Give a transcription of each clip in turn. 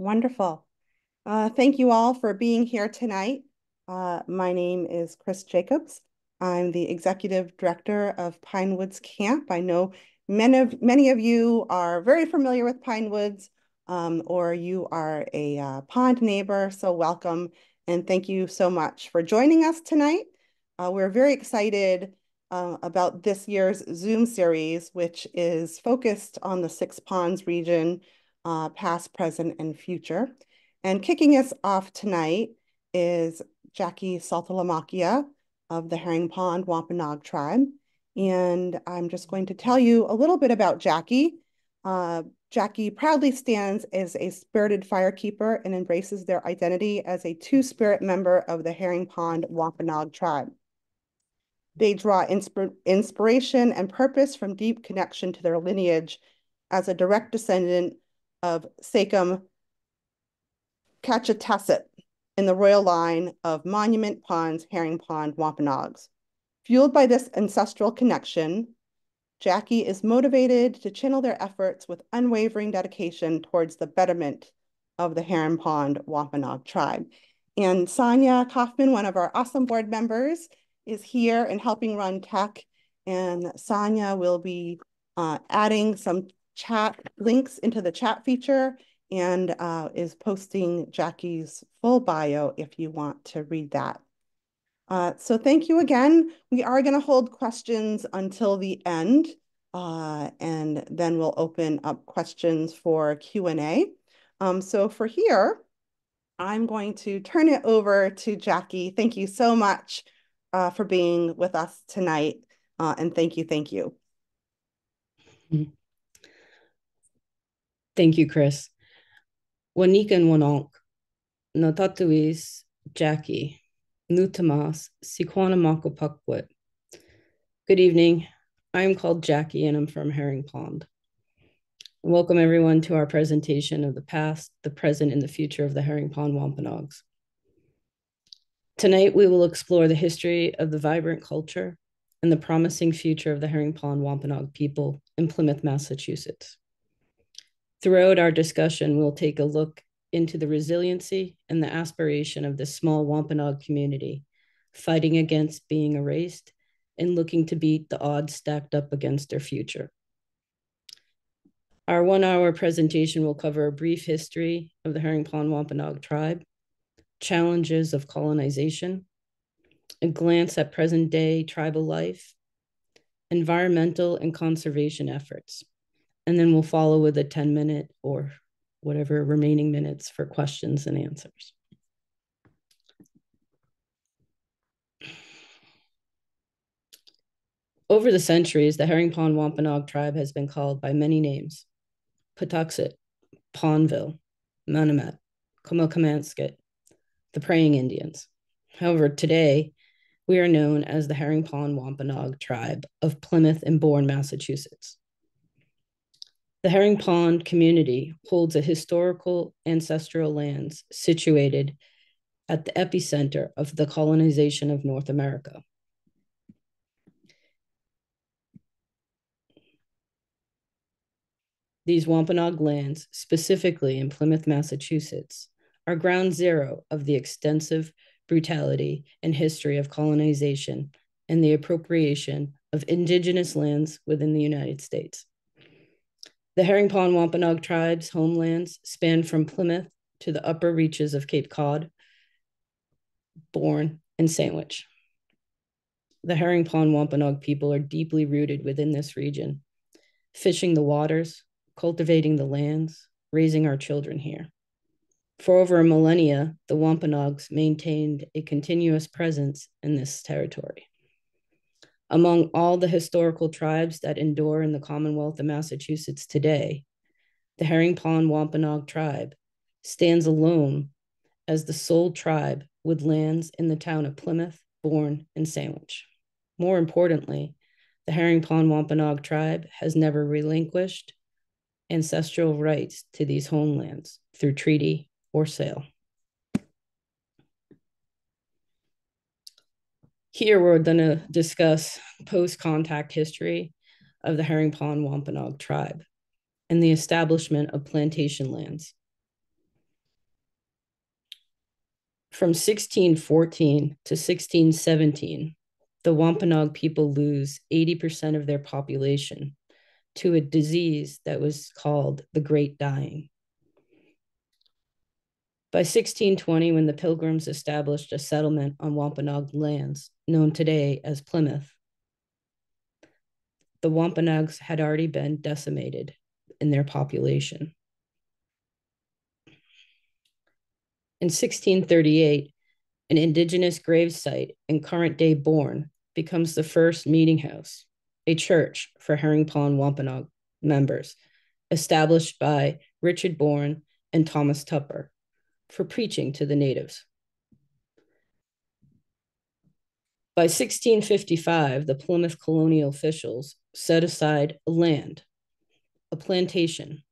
Wonderful. Uh, thank you all for being here tonight. Uh, my name is Chris Jacobs. I'm the Executive Director of Pinewoods Camp. I know many of, many of you are very familiar with Pinewoods um, or you are a uh, pond neighbor, so welcome. And thank you so much for joining us tonight. Uh, we're very excited uh, about this year's Zoom series, which is focused on the Six Ponds region, uh, past, present, and future. And kicking us off tonight is Jackie Saltalamacchia of the Herring Pond Wampanoag tribe. And I'm just going to tell you a little bit about Jackie. Uh, Jackie proudly stands as a spirited firekeeper and embraces their identity as a two-spirit member of the Herring Pond Wampanoag tribe. They draw insp inspiration and purpose from deep connection to their lineage as a direct descendant of Sachem Catchatasset in the royal line of Monument Ponds, Herring Pond, Wampanoags. Fueled by this ancestral connection, Jackie is motivated to channel their efforts with unwavering dedication towards the betterment of the Herring Pond Wampanoag tribe. And Sonia Kaufman, one of our awesome board members, is here and helping run tech. And Sonia will be uh, adding some chat links into the chat feature and uh, is posting Jackie's full bio if you want to read that. Uh, so thank you again. We are going to hold questions until the end, uh, and then we'll open up questions for Q&A. Um, so for here, I'm going to turn it over to Jackie. Thank you so much uh, for being with us tonight, uh, and thank you, thank you. Thank you, Chris. Wanikan Wanonk, Natatuis Jackie, Nutamas, Sikwana. Good evening. I am called Jackie and I'm from Herring Pond. Welcome everyone to our presentation of the past, the present, and the future of the Herring Pond Wampanoags. Tonight, we will explore the history of the vibrant culture and the promising future of the Herring Pond Wampanoag people in Plymouth, Massachusetts. Throughout our discussion, we'll take a look into the resiliency and the aspiration of this small Wampanoag community, fighting against being erased and looking to beat the odds stacked up against their future. Our one hour presentation will cover a brief history of the Herring Pond Wampanoag tribe, challenges of colonization, a glance at present day tribal life, environmental and conservation efforts, and then we'll follow with a 10 minute or whatever remaining minutes for questions and answers. Over the centuries, the Herring Pond Wampanoag tribe has been called by many names. Patuxet, Pondville, Manomet, Komokamansket, the Praying Indians. However, today, we are known as the Herring Pond Wampanoag tribe of Plymouth and Bourne, Massachusetts. The Herring Pond community holds a historical ancestral lands situated at the epicenter of the colonization of North America. These Wampanoag lands, specifically in Plymouth, Massachusetts, are ground zero of the extensive brutality and history of colonization and the appropriation of indigenous lands within the United States. The Herring Pond Wampanoag tribes' homelands span from Plymouth to the upper reaches of Cape Cod, Bourne, and Sandwich. The Herring Pond Wampanoag people are deeply rooted within this region, fishing the waters, cultivating the lands, raising our children here. For over a millennia, the Wampanoags maintained a continuous presence in this territory. Among all the historical tribes that endure in the Commonwealth of Massachusetts today, the Herring Pond Wampanoag tribe stands alone as the sole tribe with lands in the town of Plymouth, Bourne, and Sandwich. More importantly, the Herring Pond Wampanoag tribe has never relinquished ancestral rights to these homelands through treaty or sale. Here we're going to discuss post-contact history of the Herring Pond Wampanoag tribe and the establishment of plantation lands. From 1614 to 1617, the Wampanoag people lose 80% of their population to a disease that was called the Great Dying. By 1620, when the Pilgrims established a settlement on Wampanoag lands, known today as Plymouth, the Wampanoags had already been decimated in their population. In 1638, an indigenous gravesite in current day Bourne becomes the first meeting house, a church for Herring Pond Wampanoag members, established by Richard Bourne and Thomas Tupper for preaching to the natives. By 1655, the Plymouth colonial officials set aside land, a plantation.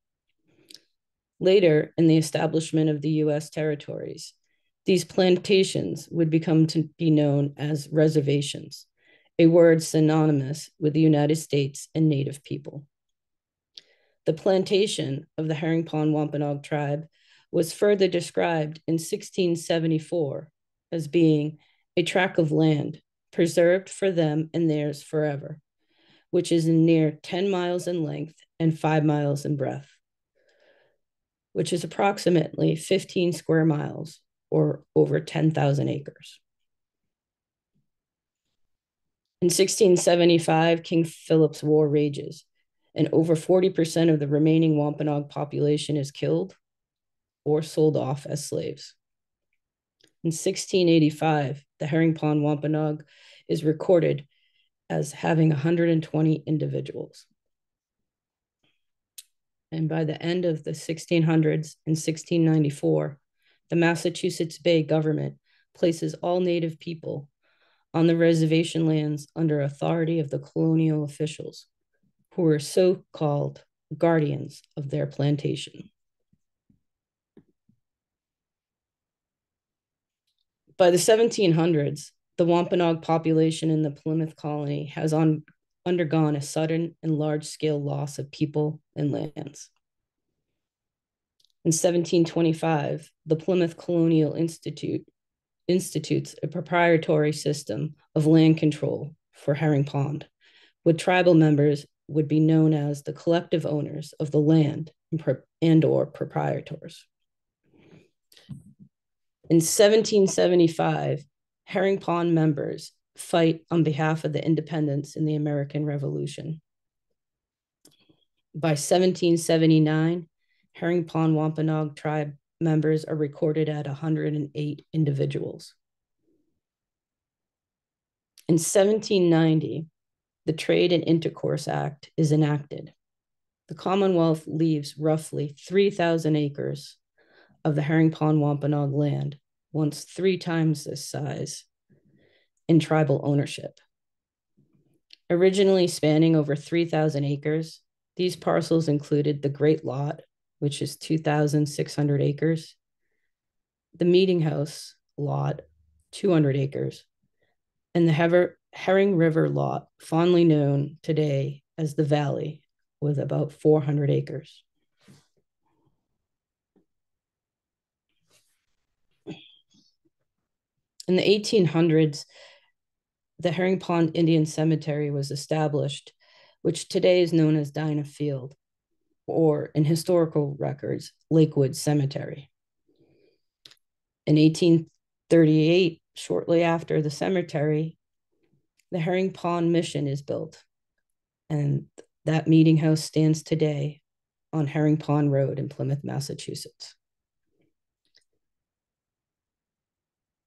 Later, in the establishment of the US territories, these plantations would become to be known as reservations, a word synonymous with the United States and Native people. The plantation of the Herring Pond Wampanoag tribe was further described in 1674 as being a tract of land preserved for them and theirs forever, which is near 10 miles in length and 5 miles in breadth, which is approximately 15 square miles or over 10,000 acres. In 1675, King Philip's War rages, and over 40% of the remaining Wampanoag population is killed or sold off as slaves. In 1685, the Herring Pond Wampanoag is recorded as having 120 individuals. And by the end of the 1600s in 1694, the Massachusetts Bay government places all Native people on the reservation lands under authority of the colonial officials, who were so called guardians of their plantation. By the 1700s, the Wampanoag population in the Plymouth colony has on, undergone a sudden and large scale loss of people and lands. In 1725, the Plymouth Colonial Institute institutes a proprietary system of land control for Herring Pond, with tribal members would be known as the collective owners of the land and or proprietors. In 1775, Herring Pond members fight on behalf of the independence in the American Revolution. By 1779, Herring Pond Wampanoag tribe members are recorded at 108 individuals. In 1790, the Trade and Intercourse Act is enacted. The Commonwealth leaves roughly 3,000 acres of the Herring Pond Wampanoag land, once three times this size, in tribal ownership. Originally spanning over 3,000 acres, these parcels included the Great Lot, which is 2,600 acres, the Meeting House Lot, 200 acres, and the Hever, Herring River Lot, fondly known today as the Valley, with about 400 acres. In the 1800s, the Herring Pond Indian Cemetery was established, which today is known as Dinah Field, or in historical records, Lakewood Cemetery. In 1838, shortly after the cemetery, the Herring Pond Mission is built, and that meeting house stands today on Herring Pond Road in Plymouth, Massachusetts.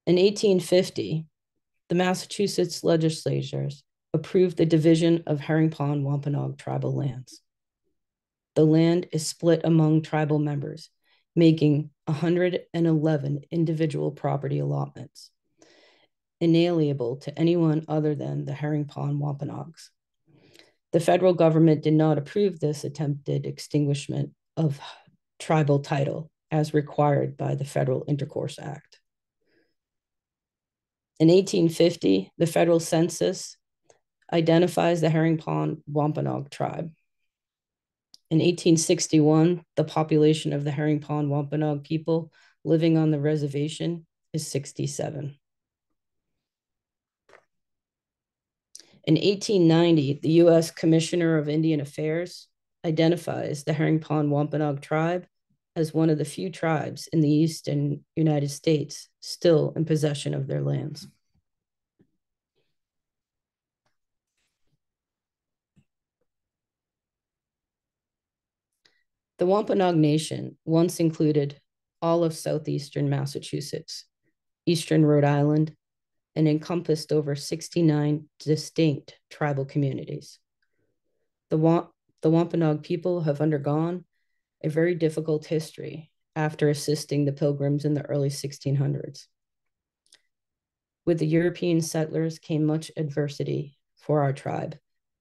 In 1850, the Massachusetts legislatures approved the division of Herring Pond Wampanoag tribal lands. The land is split among tribal members, making 111 individual property allotments, inalienable to anyone other than the Herring Pond Wampanoags. The federal government did not approve this attempted extinguishment of tribal title as required by the Federal Intercourse Act. In 1850, the federal census identifies the Herring Pond Wampanoag tribe. In 1861, the population of the Herring Pond Wampanoag people living on the reservation is 67. In 1890, the U.S. Commissioner of Indian Affairs identifies the Herring Pond Wampanoag tribe as one of the few tribes in the eastern United States still in possession of their lands. The Wampanoag Nation once included all of southeastern Massachusetts, eastern Rhode Island, and encompassed over 69 distinct tribal communities. The, Wamp- the Wampanoag people have undergone a very difficult history after assisting the pilgrims in the early 1600s. With the European settlers came much adversity for our tribe.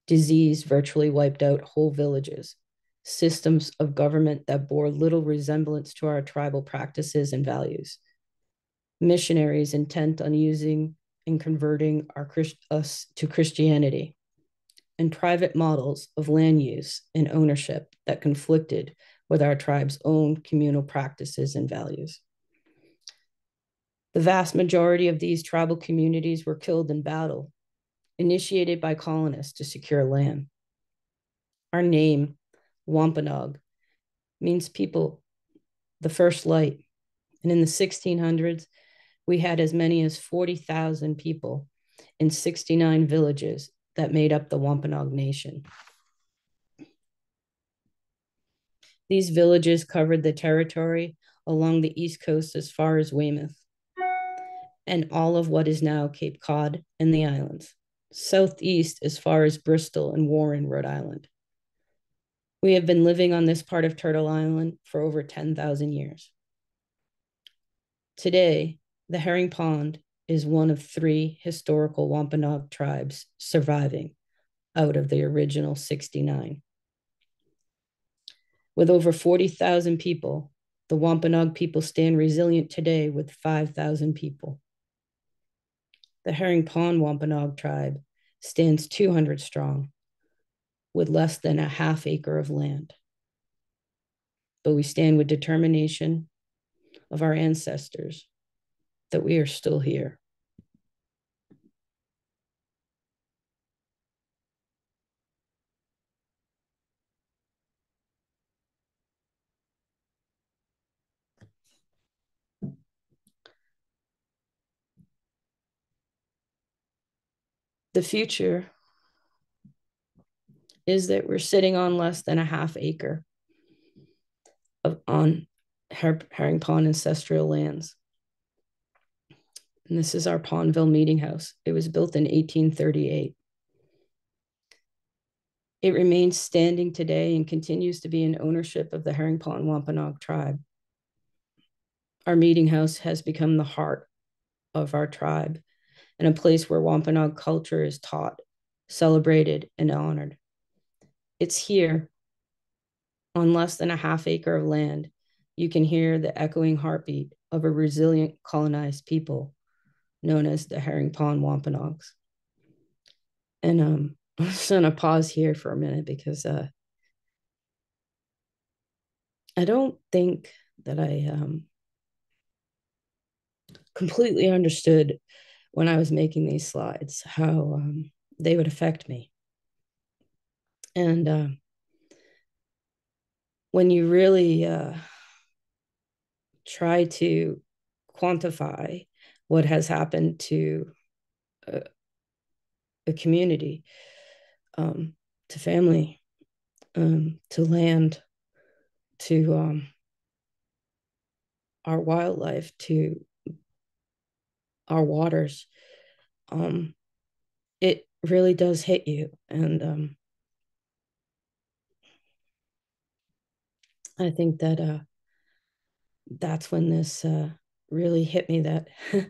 Disease virtually wiped out whole villages, systems of government that bore little resemblance to our tribal practices and values. Missionaries intent on using and converting our us to Christianity, and private models of land use and ownership that conflicted with our tribe's own communal practices and values. The vast majority of these tribal communities were killed in battle, initiated by colonists to secure land. Our name Wampanoag, means people, the first light. And in the 1600s, we had as many as 40,000 people in 69 villages that made up the Wampanoag Nation. These villages covered the territory along the east coast as far as Weymouth and all of what is now Cape Cod and the islands, southeast as far as Bristol and Warren, Rhode Island. We have been living on this part of Turtle Island for over 10,000 years. Today, the Herring Pond is one of three historical Wampanoag tribes surviving out of the original 69. With over 40,000 people, the Wampanoag people stand resilient today with 5,000 people. The Herring Pond Wampanoag tribe stands 200 strong with less than a half acre of land. But we stand with determination of our ancestors that we are still here. The future is that we're sitting on less than a half acre of on Her- Herring Pond ancestral lands. And this is our Pondville Meeting House. It was built in 1838. It remains standing today and continues to be in ownership of the Herring Pond Wampanoag tribe. Our meeting house has become the heart of our tribe and a place where Wampanoag culture is taught, celebrated, and honored. It's here on less than a half acre of land. You can hear the echoing heartbeat of a resilient colonized people known as the Herring Pond Wampanoags. And um, I'm just gonna pause here for a minute because uh, I don't think that I um, completely understood when I was making these slides how um, they would affect me. And uh, when you really uh, try to quantify what has happened to a, a community, um, to family, um, to land, to um, our wildlife, to our waters, um, it really does hit you. And um, I think that uh, that's when this uh, really hit me that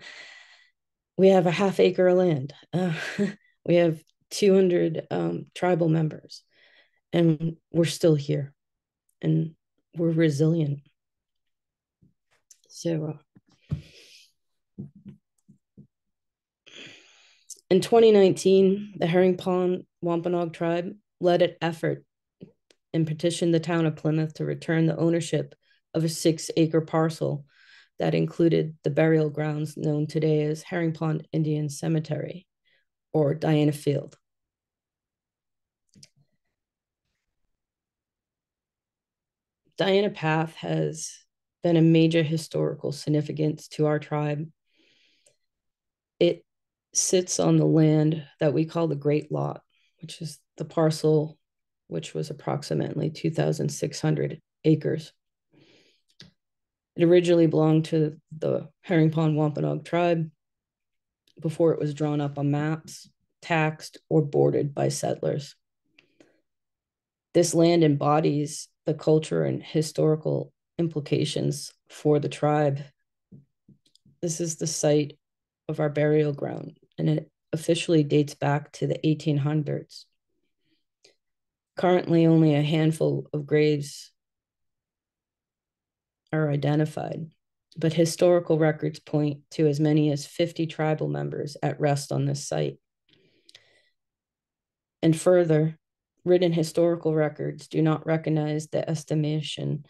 we have a half acre of land. Uh, we have 200 um, tribal members, and we're still here, and we're resilient. So, in 2019, the Herring Pond Wampanoag tribe led an effort and petitioned the town of Plymouth to return the ownership of a six acre parcel that included the burial grounds known today as Herring Pond Indian Cemetery or Diana Field. Diana Path has been a major historical significance to our tribe. It sits on the land that we call the Great Lot, which is the parcel which was approximately 2,600 acres. It originally belonged to the Herring Pond Wampanoag tribe before it was drawn up on maps, taxed, or boarded by settlers. This land embodies the culture and historical implications for the tribe. This is the site of our burial ground, and it officially dates back to the 1800s. Currently, only a handful of graves are identified, but historical records point to as many as 50 tribal members at rest on this site. And further, written historical records do not recognize the estimation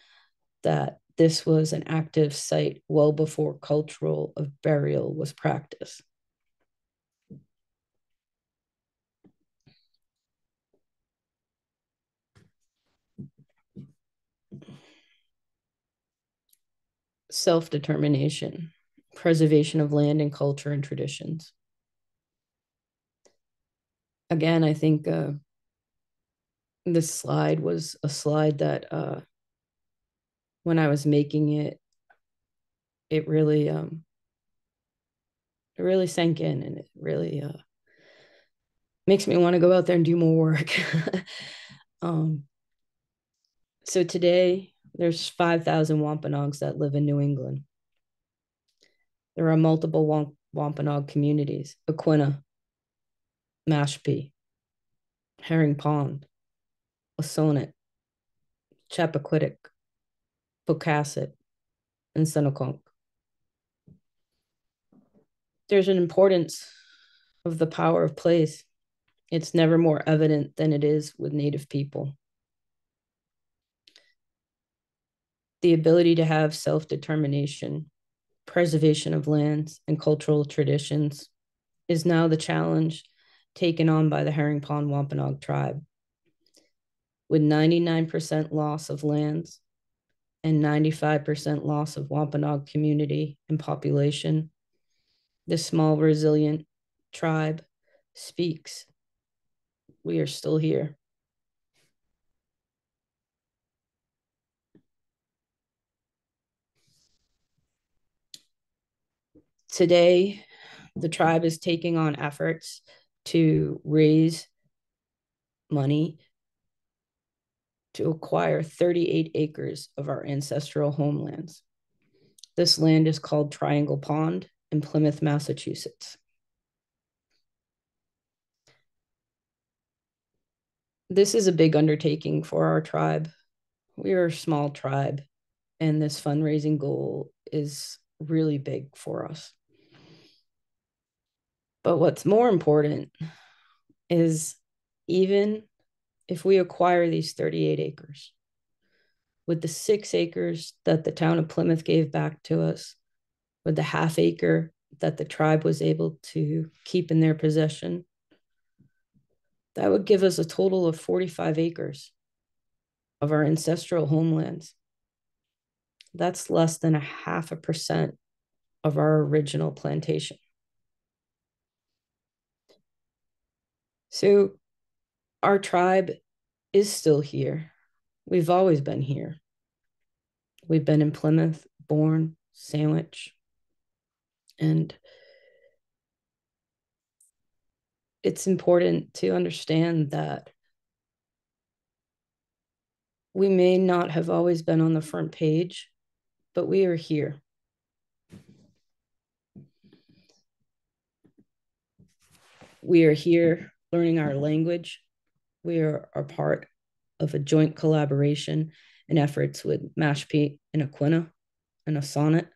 that this was an active site well before cultural of burial was practiced. Self determination, preservation of land and culture and traditions. Again, I think uh, this slide was a slide that uh, when I was making it, it really um, it really sank in and it really uh, makes me want to go out there and do more work. um, so today there's 5,000 Wampanoags that live in New England. There are multiple Wampanoag communities, Aquinnah, Mashpee, Herring Pond, Assonet, Chappaquiddick, Pocasset, and Seneconk. There's an importance of the power of place. It's never more evident than it is with Native people. The ability to have self determination, preservation of lands, and cultural traditions is now the challenge taken on by the Herring Pond Wampanoag tribe. With 99% loss of lands and 95% loss of Wampanoag community and population, this small, resilient tribe speaks. We are still here. Today, the tribe is taking on efforts to raise money to acquire 38 acres of our ancestral homelands. This land is called Triangle Pond in Plymouth, Massachusetts. This is a big undertaking for our tribe. We are a small tribe, and this fundraising goal is really big for us. But what's more important is even if we acquire these 38 acres with the six acres that the town of Plymouth gave back to us, with the half acre that the tribe was able to keep in their possession, that would give us a total of 45 acres of our ancestral homelands. That's less than a half a percent of our original plantation. So our tribe is still here. We've always been here. We've been in Plymouth, Bourne, Sandwich, and it's important to understand that we may not have always been on the front page, but we are here. We are here learning our language. We are, are part of a joint collaboration and efforts with Mashpee and Aquinnah and Assonet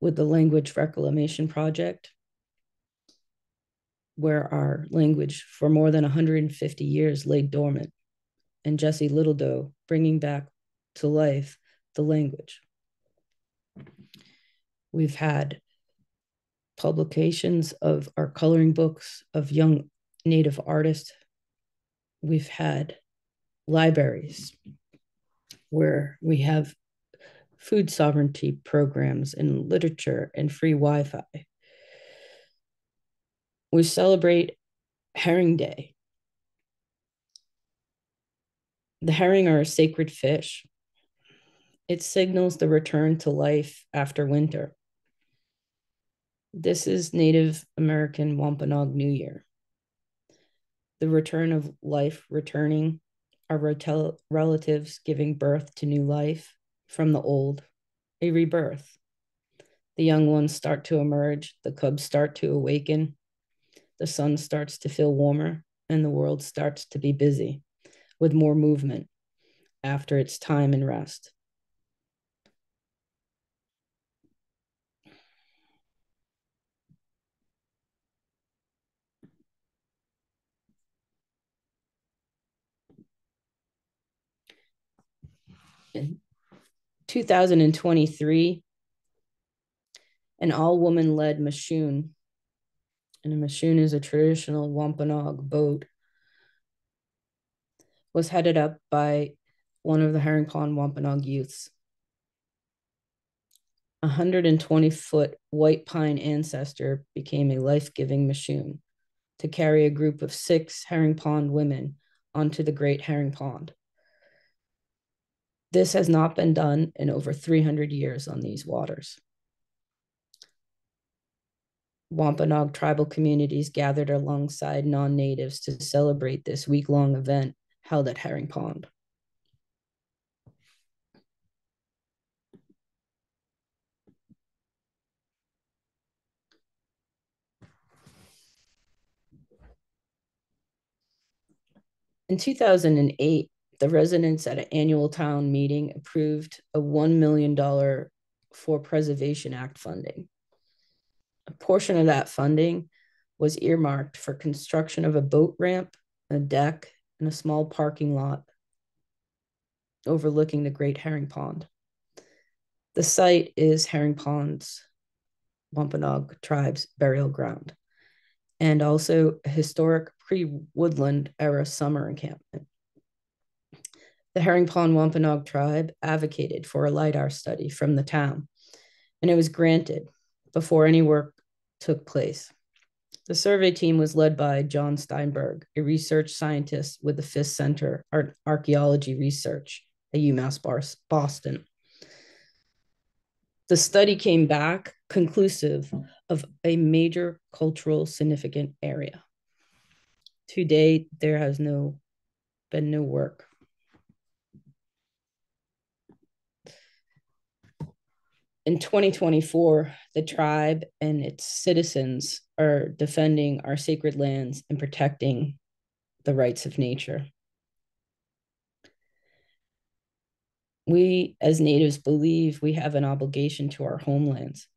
with the Language Reclamation Project, where our language for more than 150 years lay dormant, and Jessie Little Doe bringing back to life the language. We've had publications of our coloring books of young Native artists. We've had libraries where we have food sovereignty programs and literature and free Wi Fi. We celebrate Herring Day. The herring are a sacred fish. It signals the return to life after winter. This is Native American Wampanoag New Year. The return of life returning, our relatives giving birth to new life from the old, a rebirth. The young ones start to emerge, the cubs start to awaken, the sun starts to feel warmer, and the world starts to be busy with more movement after its time and rest. In 2023, an all woman led mishoon, and a mishoon is a traditional Wampanoag boat, was headed up by one of the Herring Pond Wampanoag youths. A 120 foot white pine ancestor became a life giving mishoon to carry a group of six Herring Pond women onto the Great Herring Pond. This has not been done in over 300 years on these waters. Wampanoag tribal communities gathered alongside non natives to celebrate this week long event held at Herring Pond. In 2008, the residents at an annual town meeting approved a $1 million for Preservation Act funding. A portion of that funding was earmarked for construction of a boat ramp, a deck, and a small parking lot overlooking the Great Herring Pond. The site is Herring Pond's Wampanoag tribe's burial ground and also a historic pre woodland era summer encampment. The Herring Pond Wampanoag tribe advocated for a LIDAR study from the town, and it was granted before any work took place. The survey team was led by John Steinberg, a research scientist with the Fiske Center Art Archaeology Research at UMass Boston. The study came back conclusive of a major cultural significant area. To date, there has no been no work in 2024, the tribe and its citizens are defending our sacred lands and protecting the rights of nature. We, as natives, believe we have an obligation to our homelands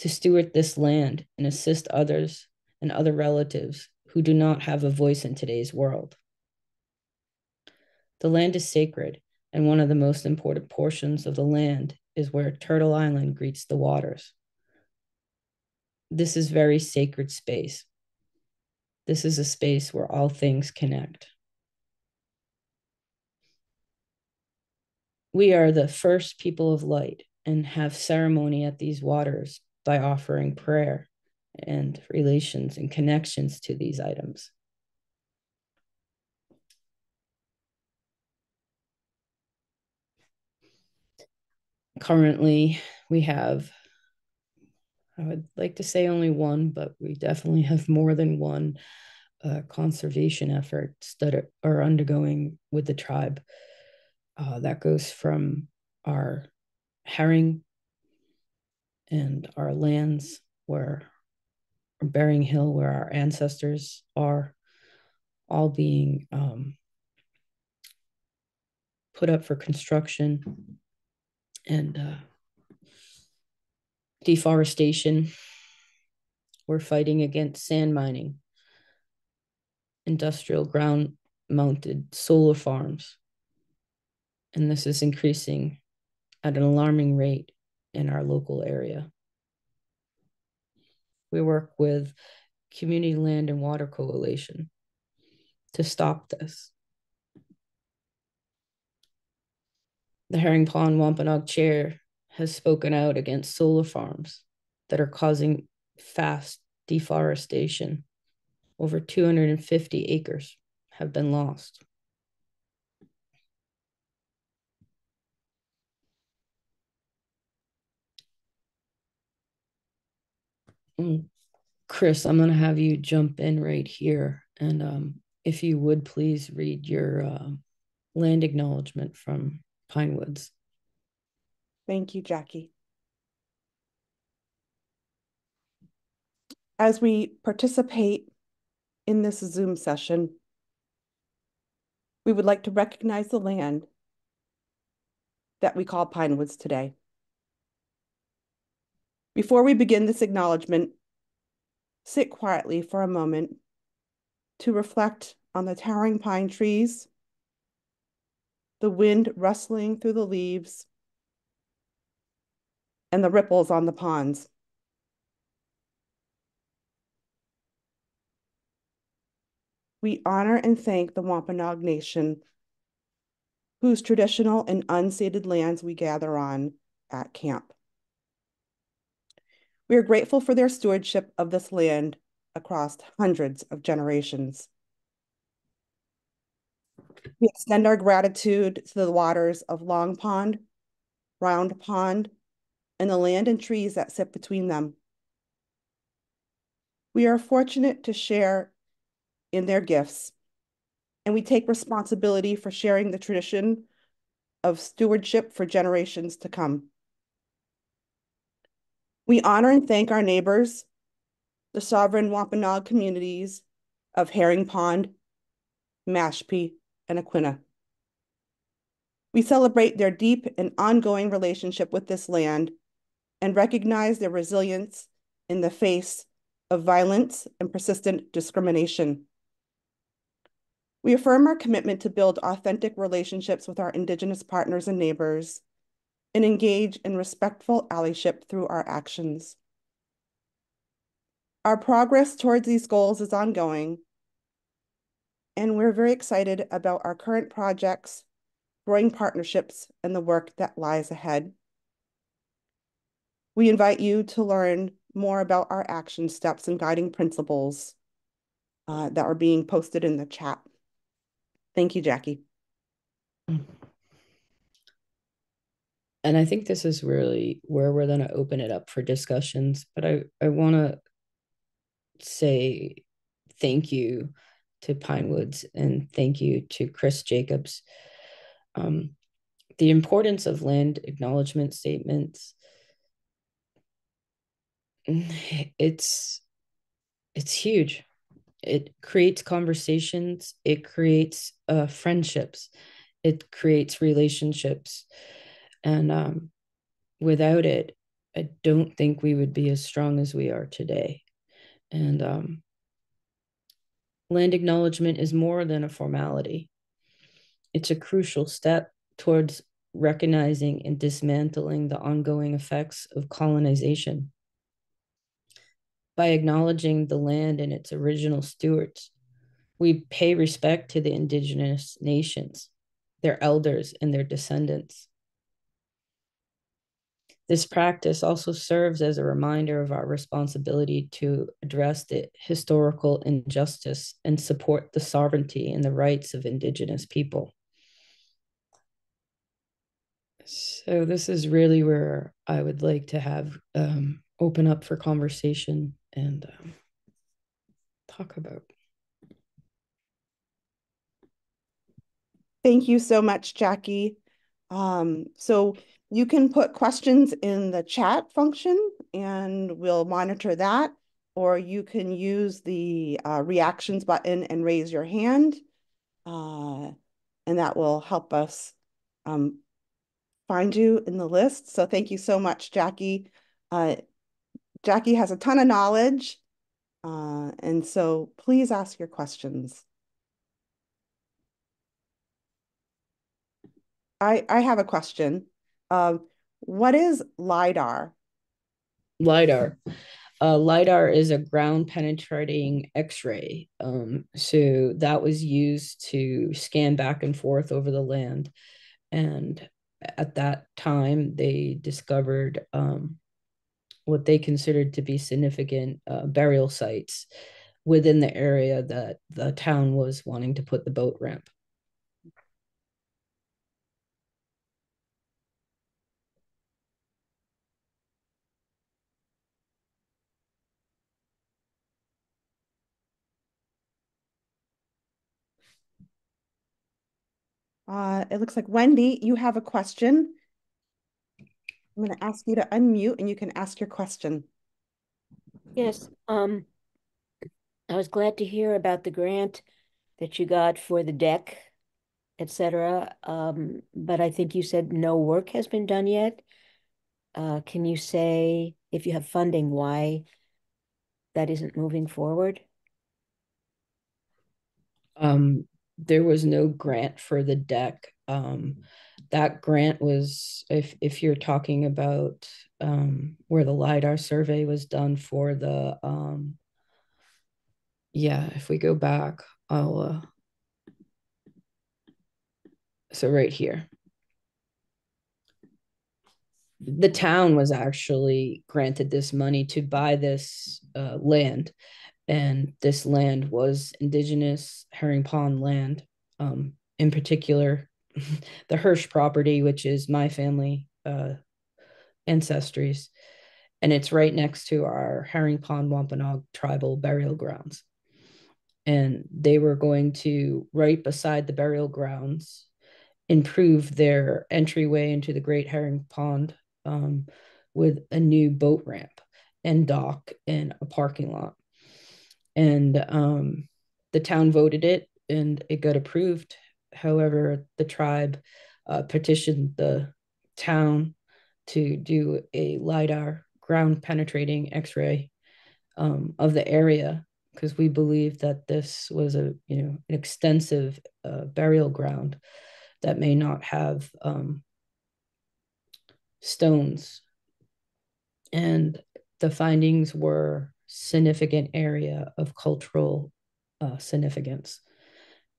to steward this land and assist others and other relatives who do not have a voice in today's world. The land is sacred, and one of the most important portions of the land is where Turtle Island greets the waters. This is very sacred space. This is a space where all things connect. We are the first people of light and have ceremony at these waters by offering prayer and relations and connections to these items. Currently we have i would like to say only one but we definitely have more than one uh, conservation efforts that are, undergoing with the tribe. Uh, that goes from our herring and our lands where Berring Hill, where our ancestors are, all being um, put up for construction and uh, deforestation. We're fighting against sand mining, industrial ground mounted solar farms. And this is increasing at an alarming rate in our local area. we work with Community Land and Water Coalition to stop this. The Herring Pond Wampanoag Chair has spoken out against solar farms that are causing fast deforestation. Over 250 acres have been lost. Mm. Chris, I'm going to have you jump in right here. And um, if you would please read your uh, land acknowledgement from Pinewoods. Thank you, Jackie. As we participate in this Zoom session, we would like to recognize the land that we call Pinewoods today. Before we begin this acknowledgement, sit quietly for a moment to reflect on the towering pine trees, the wind rustling through the leaves, and the ripples on the ponds. We honor and thank the Wampanoag Nation, whose traditional and unceded lands we gather on at camp. We are grateful for their stewardship of this land across hundreds of generations. We extend our gratitude to the waters of Long Pond, Round Pond, and the land and trees that sit between them. We are fortunate to share in their gifts, and we take responsibility for sharing the tradition of stewardship for generations to come. We honor and thank our neighbors, the sovereign Wampanoag communities of Herring Pond, Mashpee, and Aquinnah. We celebrate their deep and ongoing relationship with this land and recognize their resilience in the face of violence and persistent discrimination. We affirm our commitment to build authentic relationships with our Indigenous partners and neighbors and engage in respectful allyship through our actions. Our progress towards these goals is ongoing, and we're very excited about our current projects, growing partnerships, and the work that lies ahead. We invite you to learn more about our action steps and guiding principles uh, that are being posted in the chat. Thank you, Jackie. and I think this is really where we're going to open it up for discussions. But I, I want to say thank you to Pinewoods and thank you to Chris Jacobs. Um, the importance of land acknowledgement statements. It's it's huge. It creates conversations. It creates uh, friendships. It creates relationships and um, without it, I don't think we would be as strong as we are today. And um, land acknowledgement is more than a formality, it's a crucial step towards recognizing and dismantling the ongoing effects of colonization. By acknowledging the land and its original stewards, we pay respect to the indigenous nations, their elders, and their descendants. This practice also serves as a reminder of our responsibility to address the historical injustice and support the sovereignty and the rights of Indigenous people. So, this is really where I would like to have um, open up for conversation and um, talk about. Thank you so much, Jackie. Um, so you can put questions in the chat function and we'll monitor that, or you can use the uh, reactions button and raise your hand. Uh, and that will help us um, find you in the list. So thank you so much, Jackie. Uh, Jackie has a ton of knowledge. Uh, and so please ask your questions. I, I have a question. Um, what is LIDAR? LIDAR. uh, lidar is a ground penetrating x-ray um, so that was used to scan back and forth over the land and at that time they discovered um, what they considered to be significant uh, burial sites within the area that the town was wanting to put the boat ramp Uh, it looks like Wendy, you have a question. I'm going to ask you to unmute and you can ask your question. Yes, um, I was glad to hear about the grant that you got for the deck, etc. Um, but I think you said no work has been done yet. Uh, can you say if you have funding, why that isn't moving forward? Um, there was no grant for the deck. Um, that grant was if if you're talking about um, where the lidar survey was done for the um, yeah if we go back i'll uh, so right here the town was actually granted this money to buy this uh, land and this land was indigenous herring pond land um, in particular the hirsch property which is my family uh, ancestries. And it's right next to our herring pond wampanoag tribal burial grounds. And they were going to right beside the burial grounds improve their entryway into the great herring pond um, with a new boat ramp and dock and a parking lot and um, the town voted it and it got approved. However the tribe uh, petitioned the town to do a lidar ground penetrating x-ray um, of the area because we believe that this was a you know an extensive uh, burial ground that may not have um, stones. And the findings were significant area of cultural uh, significance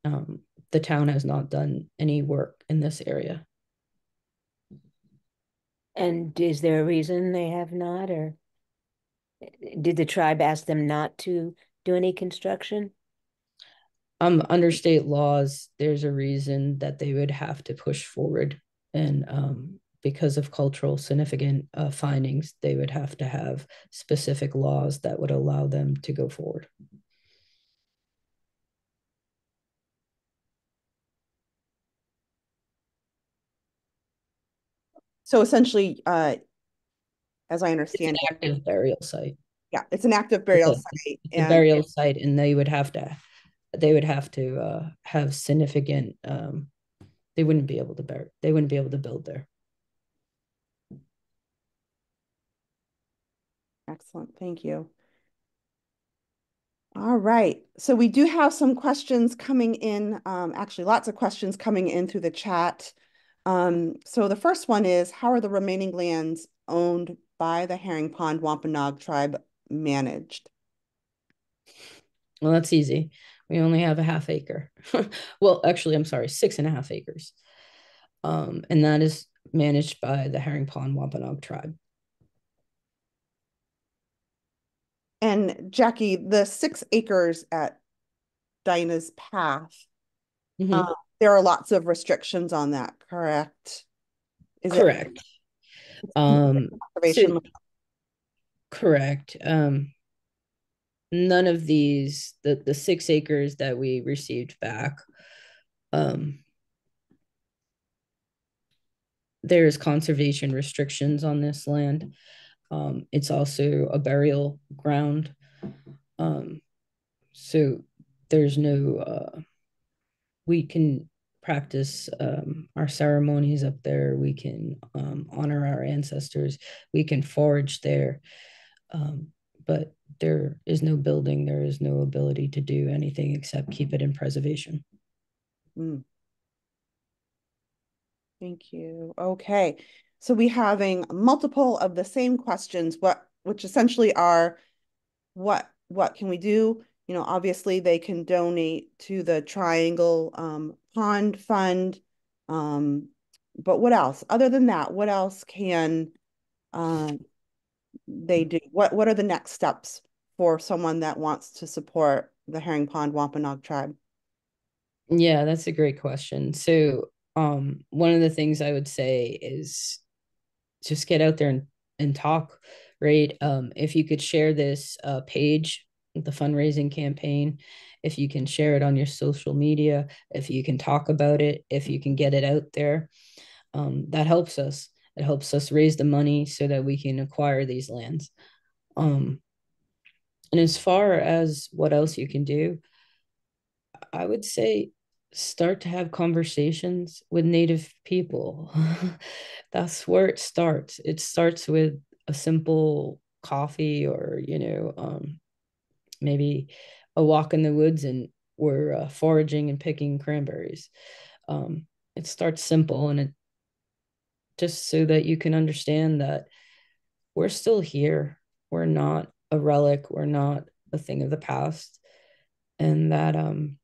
um, the town has not done any work in this area And is there a reason they have not, or did the tribe ask them not to do any construction? um under state laws there's a reason that they would have to push forward and um because of cultural significant uh, findings they would have to have specific laws that would allow them to go forward So essentially, uh, as I understand it's an active burial site yeah, it's an active burial it's site. It's a burial site, and they would have to, they would have to uh, have significant. Um, they wouldn't be able to bury. They wouldn't be able to build there. Excellent, thank you. All right, so we do have some questions coming in. Um, actually, lots of questions coming in through the chat. Um, so the first one is, how are the remaining lands owned by the Herring Pond Wampanoag tribe managed? Well, that's easy. We only have a half acre. well, actually, I'm sorry, six and a half acres. Um, and that is managed by the Herring Pond Wampanoag tribe. And Jackie, the six acres at Dinah's Path, mm -hmm. uh, there are lots of restrictions on that, correct? Is correct. It, um, so, correct. Um, none of these, the, the six acres that we received back, um, there's conservation restrictions on this land. Um, it's also a burial ground. Um, so there's no, uh, we can practice um, our ceremonies up there. We can um, honor our ancestors. We can forage there. Um, but there is no building, there is no ability to do anything except keep it in preservation. Mm. Thank you. Okay. So we having multiple of the same questions, what which essentially are what what can we do? You know, obviously they can donate to the Triangle um, Pond Fund. Um, but what else? Other than that, what else can uh, they do? What what are the next steps for someone that wants to support the Herring Pond Wampanoag tribe? Yeah, that's a great question. So, um, one of the things I would say is just get out there and, and talk, right? Um, if you could share this uh, page, the fundraising campaign, if you can share it on your social media, if you can talk about it, if you can get it out there, um, that helps us. It helps us raise the money so that we can acquire these lands. Um, and as far as what else you can do, I would say start to have conversations with native people. That's where it starts. It starts with a simple coffee or, you know, um, maybe a walk in the woods and we're uh, foraging and picking cranberries. Um, it starts simple and it just so that you can understand that we're still here. We're not a relic. We're not a thing of the past. And that um,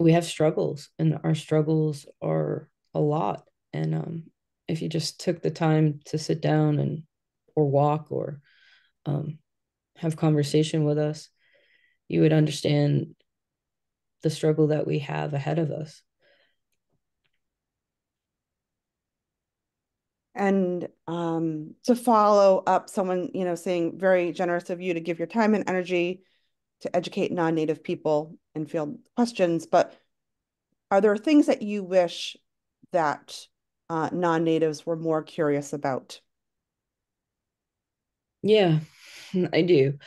we have struggles and our struggles are a lot. And um, if you just took the time to sit down and or walk or um, have conversation with us you would understand the struggle that we have ahead of us. And um, to follow up someone you know saying very generous of you to give your time and energy to educate non-native people and field questions, but are there things that you wish that uh, non-natives were more curious about? Yeah, I do.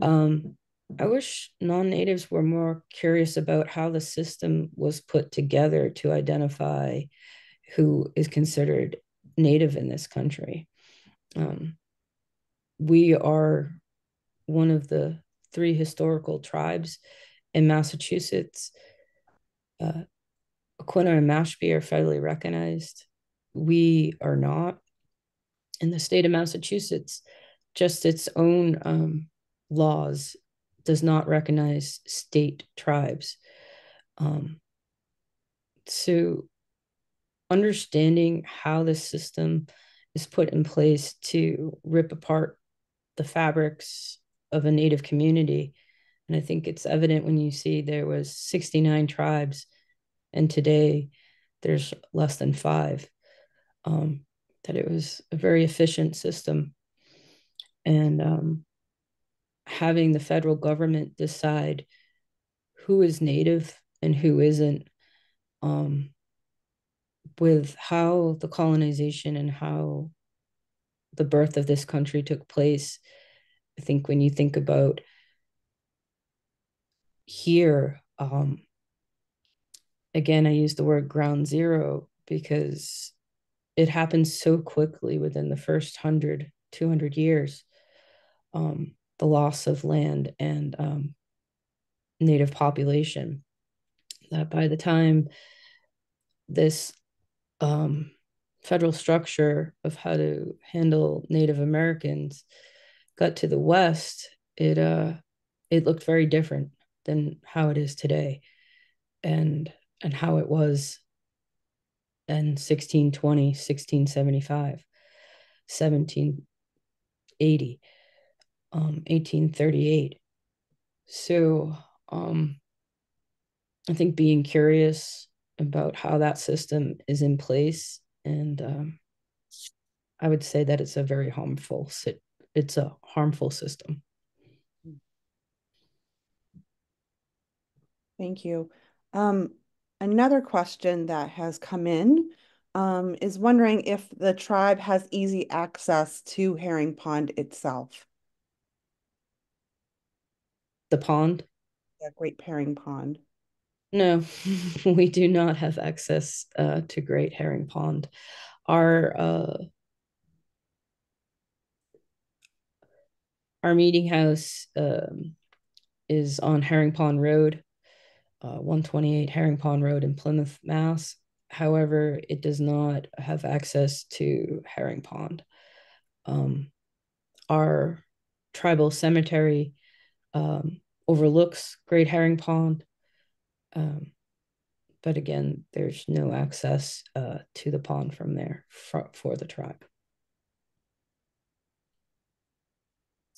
Um, I wish non-natives were more curious about how the system was put together to identify who is considered native in this country. Um, we are one of the three historical tribes in Massachusetts. Uh, Aquinnah and Mashpee are federally recognized. We are not. In the state of Massachusetts, just its own um, laws does not recognize state tribes. Um, so, understanding how the system is put in place to rip apart the fabrics of a native community. And i think it's evident when you see there was 69 tribes and today there's less than five um, that it was a very efficient system. And um, having the federal government decide who is native and who isn't um, with how the colonization and how the birth of this country took place I think when you think about here, um, again, I use the word ground zero because it happens so quickly within the first 100, 200 years. Um, the loss of land and um, native population. That by the time this um, federal structure of how to handle Native Americans got to the west, it uh it looked very different than how it is today and and how it was in 1620 1675 1780 um 1838 so um i think being curious about how that system is in place and um, i would say that it's a very harmful it's a harmful system. Thank you. Um, another question that has come in um, is wondering if the tribe has easy access to Herring Pond itself. The pond? Yeah, Great Herring Pond. No, we do not have access uh, to Great Herring Pond. Our uh, our meeting house um, is on Herring Pond Road, uh, 128 Herring Pond Road in Plymouth, Mass. However, it does not have access to Herring Pond. Um, our tribal cemetery um, overlooks Great Herring Pond. Um, but again, there's no access uh, to the pond from there for, for the tribe.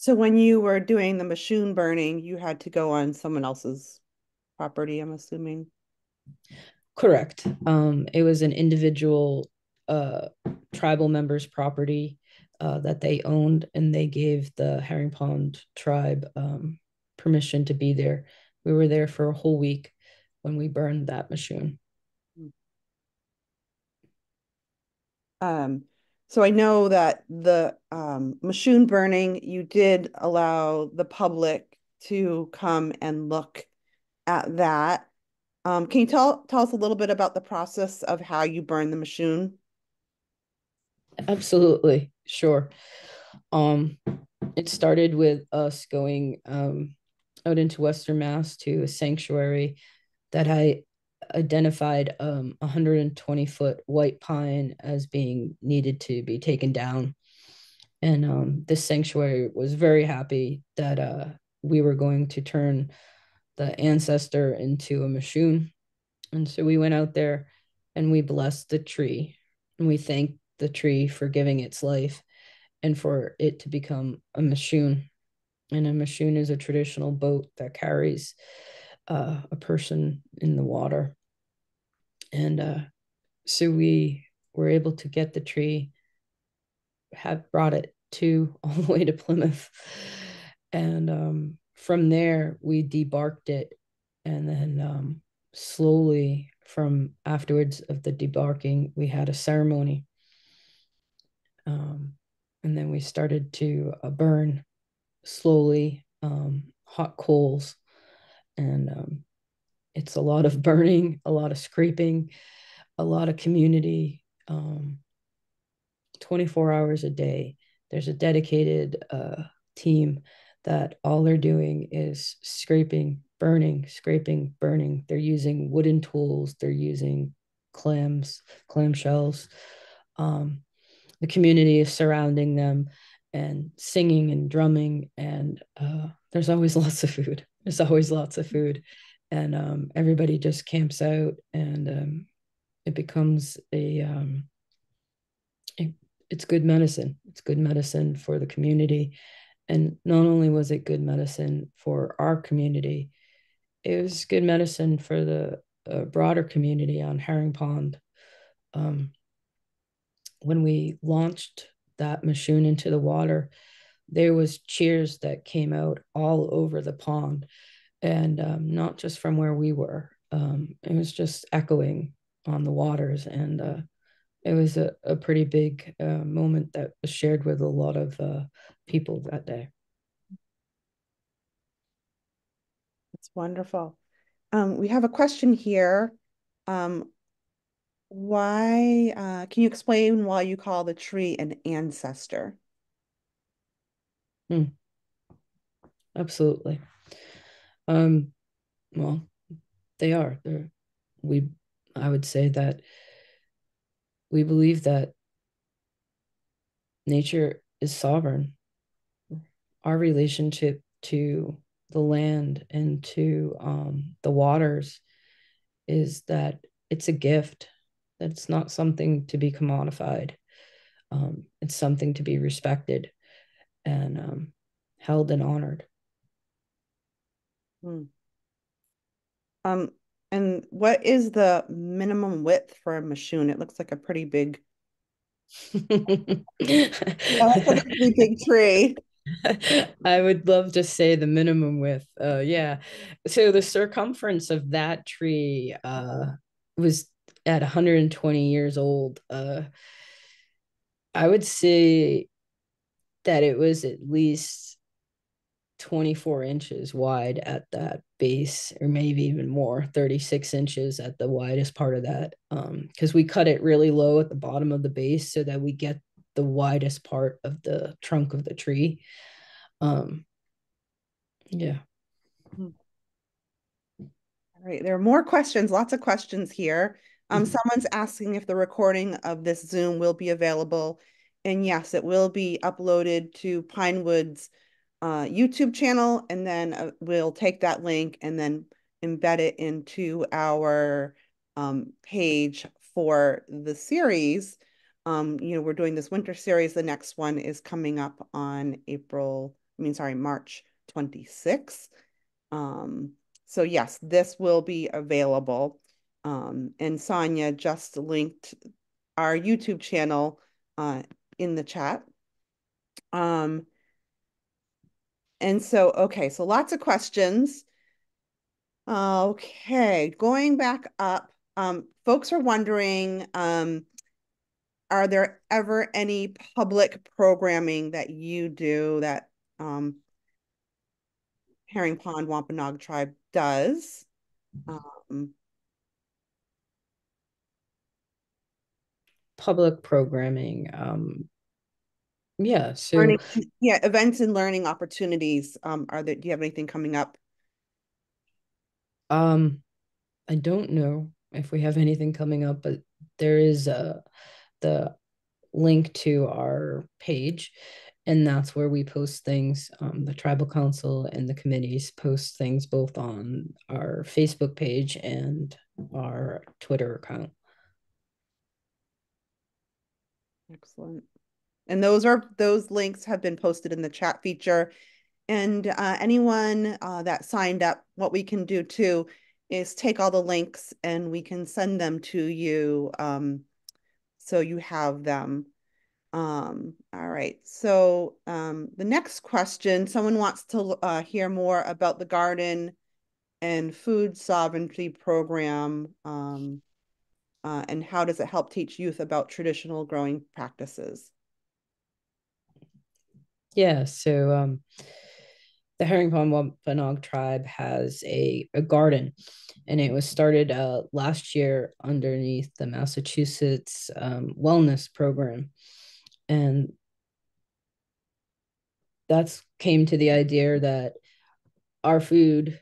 So when you were doing the mishoon burning, you had to go on someone else's property, I'm assuming. Correct. Um, it was an individual uh, tribal member's property uh, that they owned, and they gave the Herring Pond tribe um, permission to be there. We were there for a whole week when we burned that mishoon. Um, so I know that the um, Mishoon burning, you did allow the public to come and look at that. Um, can you tell tell us a little bit about the process of how you burn the mishoon? Absolutely, sure. Um, it started with us going um, out into Western Mass to a sanctuary that I identified um, 120 foot white pine as being needed to be taken down. And um, this sanctuary was very happy that uh, we were going to turn the ancestor into a Mishoon. And so we went out there and we blessed the tree and we thanked the tree for giving its life and for it to become a Mishoon. And a Mishoon is a traditional boat that carries uh, a person in the water. And uh, so we were able to get the tree, have brought it to all the way to Plymouth. And um, from there, we debarked it. And then um, slowly, from afterwards of the debarking, we had a ceremony. Um, and then we started to uh, burn slowly um, hot coals and um, it's a lot of burning, a lot of scraping, a lot of community. Um, 24 hours a day. There's a dedicated uh, team that all they're doing is scraping, burning, scraping, burning. They're using wooden tools. They're using clams, clam shells. Um, the community is surrounding them and singing and drumming, and uh, there's always lots of food. There's always lots of food, and um, everybody just camps out, and um, it becomes a, um, a, it's good medicine. It's good medicine for the community, and not only was it good medicine for our community, it was good medicine for the uh, broader community on Herring Pond. Um, when we launched that mishoon into the water, there was cheers that came out all over the pond. And um, not just from where we were um, it was just echoing on the waters. And uh, it was a, a pretty big uh, moment that was shared with a lot of uh, people that day. That's wonderful. Um, we have a question here. Um, why uh, can you explain why you call the tree an ancestor Hmm. Absolutely. Um, well, they are. They're, we, I would say that we believe that nature is sovereign. Our relationship to the land and to um, the waters is that it's a gift. That it's not something to be commodified. Um, it's something to be respected and um, held and honored. Hmm. Um, and what is the minimum width for a Mishoon? It looks like a pretty big, I pretty big tree. I would love to say the minimum width. Uh, yeah. So the circumference of that tree uh, was at 120 years old. Uh, I would say that it was at least 24 inches wide at that base or maybe even more 36 inches at the widest part of that because um, we cut it really low at the bottom of the base so that we get the widest part of the trunk of the tree. Um, yeah. All right there are more questions lots of questions here. Um, mm-hmm. someone's asking if the recording of this zoom will be available and yes, it will be uploaded to Pinewoods uh, YouTube channel, and then uh, we'll take that link and then embed it into our um, page for the series. Um, you know, we're doing this winter series. The next one is coming up on April, I mean, sorry, March 26th. Um, so yes, this will be available. Um, and Sonia just linked our YouTube channel uh, in the chat. Um, and so, okay, so lots of questions. Okay, going back up, um, folks are wondering, um, are there ever any public programming that you do that um, Herring Pond Wampanoag Tribe does? Um, public programming. Um, yeah, so learning, yeah, events and learning opportunities. Um, are there? Do you have anything coming up? Um, I don't know if we have anything coming up, but there is uh the link to our page, and that's where we post things. Um, the tribal council and the committees post things both on our Facebook page and our Twitter account. Excellent. And those are those links have been posted in the chat feature. And uh, anyone uh, that signed up, what we can do too is take all the links and we can send them to you um, so you have them. Um, all right, so um, the next question, someone wants to uh, hear more about the garden and food sovereignty program um, uh, and how does it help teach youth about traditional growing practices? Yeah, so um, the Herring Pond Wampanoag tribe has a, a garden, and it was started uh, last year underneath the Massachusetts um, Wellness Program. And that's came to the idea that our food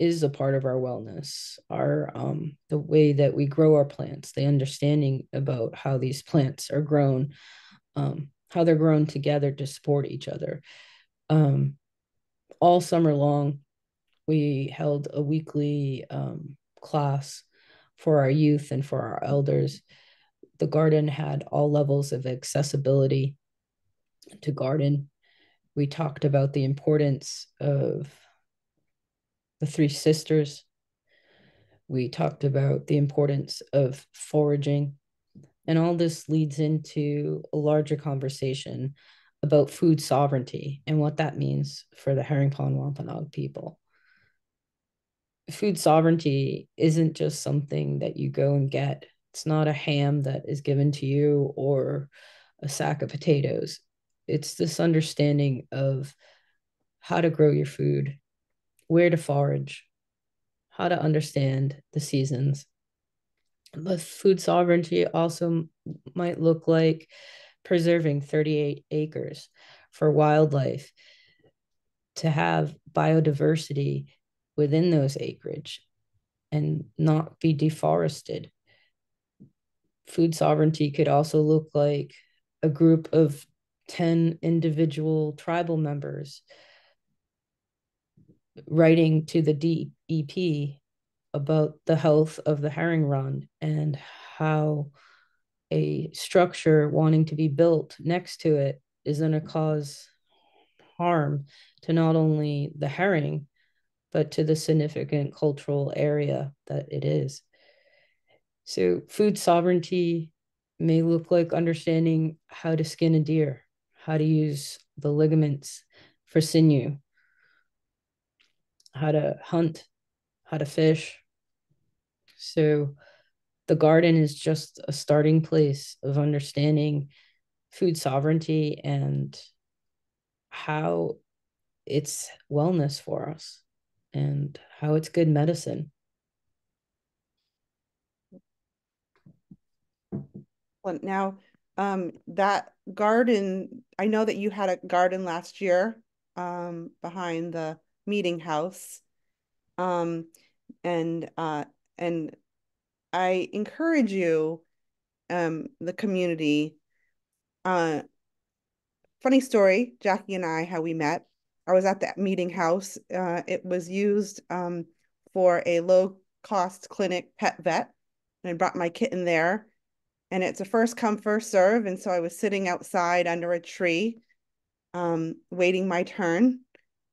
is a part of our wellness our um the way that we grow our plants the understanding about how these plants are grown um how they're grown together to support each other. Um, all summer long, we held a weekly um, class for our youth and for our elders. The garden had all levels of accessibility to garden. We talked about the importance of the three sisters. We talked about the importance of foraging and all this leads into a larger conversation about food sovereignty and what that means for the Herring Pond Wampanoag people. Food sovereignty isn't just something that you go and get. It's not a ham that is given to you or a sack of potatoes. It's this understanding of how to grow your food, where to forage, how to understand the seasons, but food sovereignty also might look like preserving 38 acres for wildlife to have biodiversity within those acreage and not be deforested. Food sovereignty could also look like a group of 10 individual tribal members writing to the DEP about the health of the herring run and how a structure wanting to be built next to it is going to cause harm to not only the herring but to the significant cultural area that it is. So food sovereignty may look like understanding how to skin a deer how to use the ligaments for sinew how to hunt how to fish so the garden is just a starting place of understanding food sovereignty and how it's wellness for us and how it's good medicine. Well, now, um, that garden, I know that you had a garden last year um, behind the meeting house. Um, and uh, and I encourage you, um, the community. Uh, funny story, Jackie and I, how we met. I was at that meeting house. Uh, it was used um, for a low cost clinic pet vet. And I brought my kitten there. And it's a first come, first serve. And so I was sitting outside under a tree, um, waiting my turn.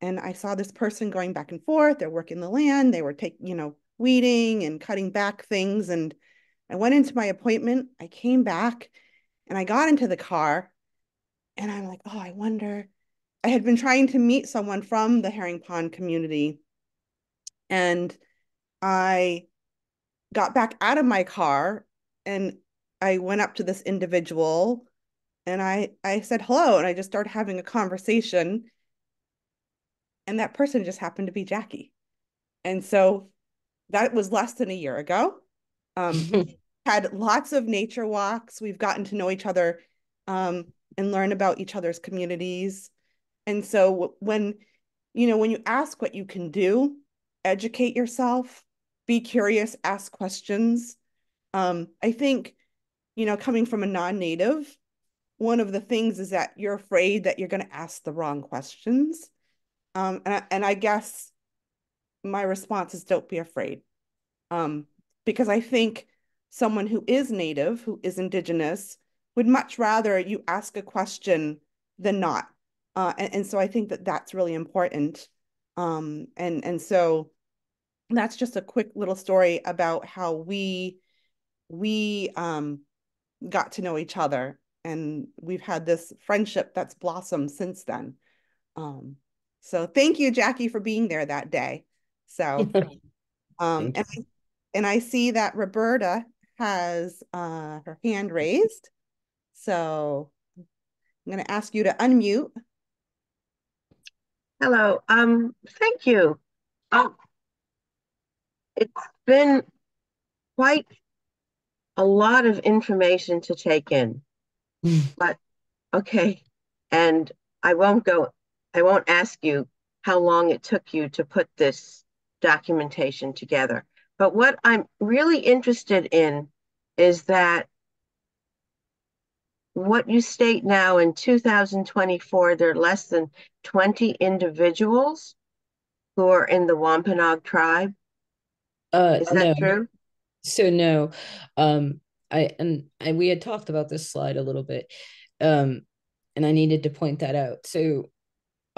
And I saw this person going back and forth. They're working the land. They were taking, you know, weeding and cutting back things. And I went into my appointment. I came back and I got into the car and I'm like, oh, I wonder. I had been trying to meet someone from the Herring Pond community. And I got back out of my car and I went up to this individual and I I said hello and I just started having a conversation and that person just happened to be Jackie. And so that was less than a year ago. Um, had lots of nature walks. We've gotten to know each other um, and learn about each other's communities. And so when, you know, when you ask what you can do, educate yourself, be curious, ask questions. Um, I think, you know, coming from a non-native, one of the things is that you're afraid that you're going to ask the wrong questions. Um, and, I, and I guess my response is don't be afraid. Um, because I think someone who is native, who is indigenous, would much rather you ask a question than not. Uh, and, and so I think that that's really important. Um, and, and so that's just a quick little story about how we, we um, got to know each other and we've had this friendship that's blossomed since then. Um, so thank you, Jackie, for being there that day. So, um, and, I, and I see that Roberta has uh, her hand raised. So I'm going to ask you to unmute. Hello. Um, thank you. Um, it's been quite a lot of information to take in, but okay. And I won't go, I won't ask you how long it took you to put this documentation together. But what I'm really interested in is that what you state now in 2024, there are less than 20 individuals who are in the Wampanoag tribe. Uh, is that no. true? So no, um, I and I we had talked about this slide a little bit, um, and I needed to point that out. So,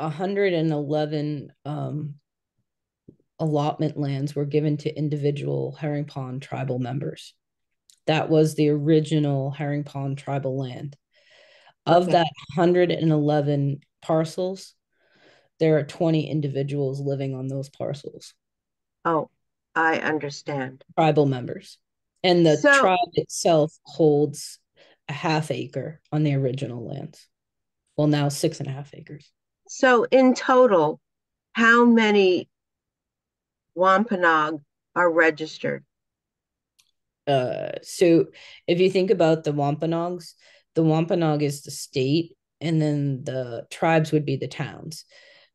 111 um, allotment lands were given to individual Herring Pond tribal members. That was the original Herring Pond tribal land. Of okay. that 111 parcels, there are 20 individuals living on those parcels. Oh, I understand. Tribal members. And the so, tribe itself holds a half acre on the original lands. Well, now six and a half acres. So, in total, how many Wampanoag are registered? uh, so if you think about the Wampanoags, the Wampanoag is the state, and then the tribes would be the towns.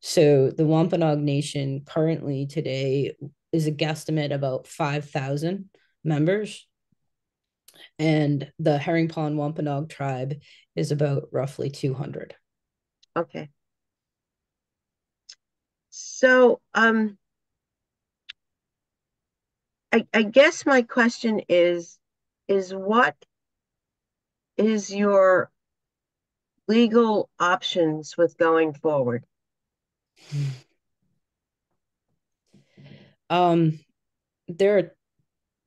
So the Wampanoag Nation currently today is a guesstimate about 5,000 members. And the Herring Pond Wampanoag tribe is about roughly 200. Okay. So, um, I, I guess my question is, is what is your legal options with going forward? Um, there are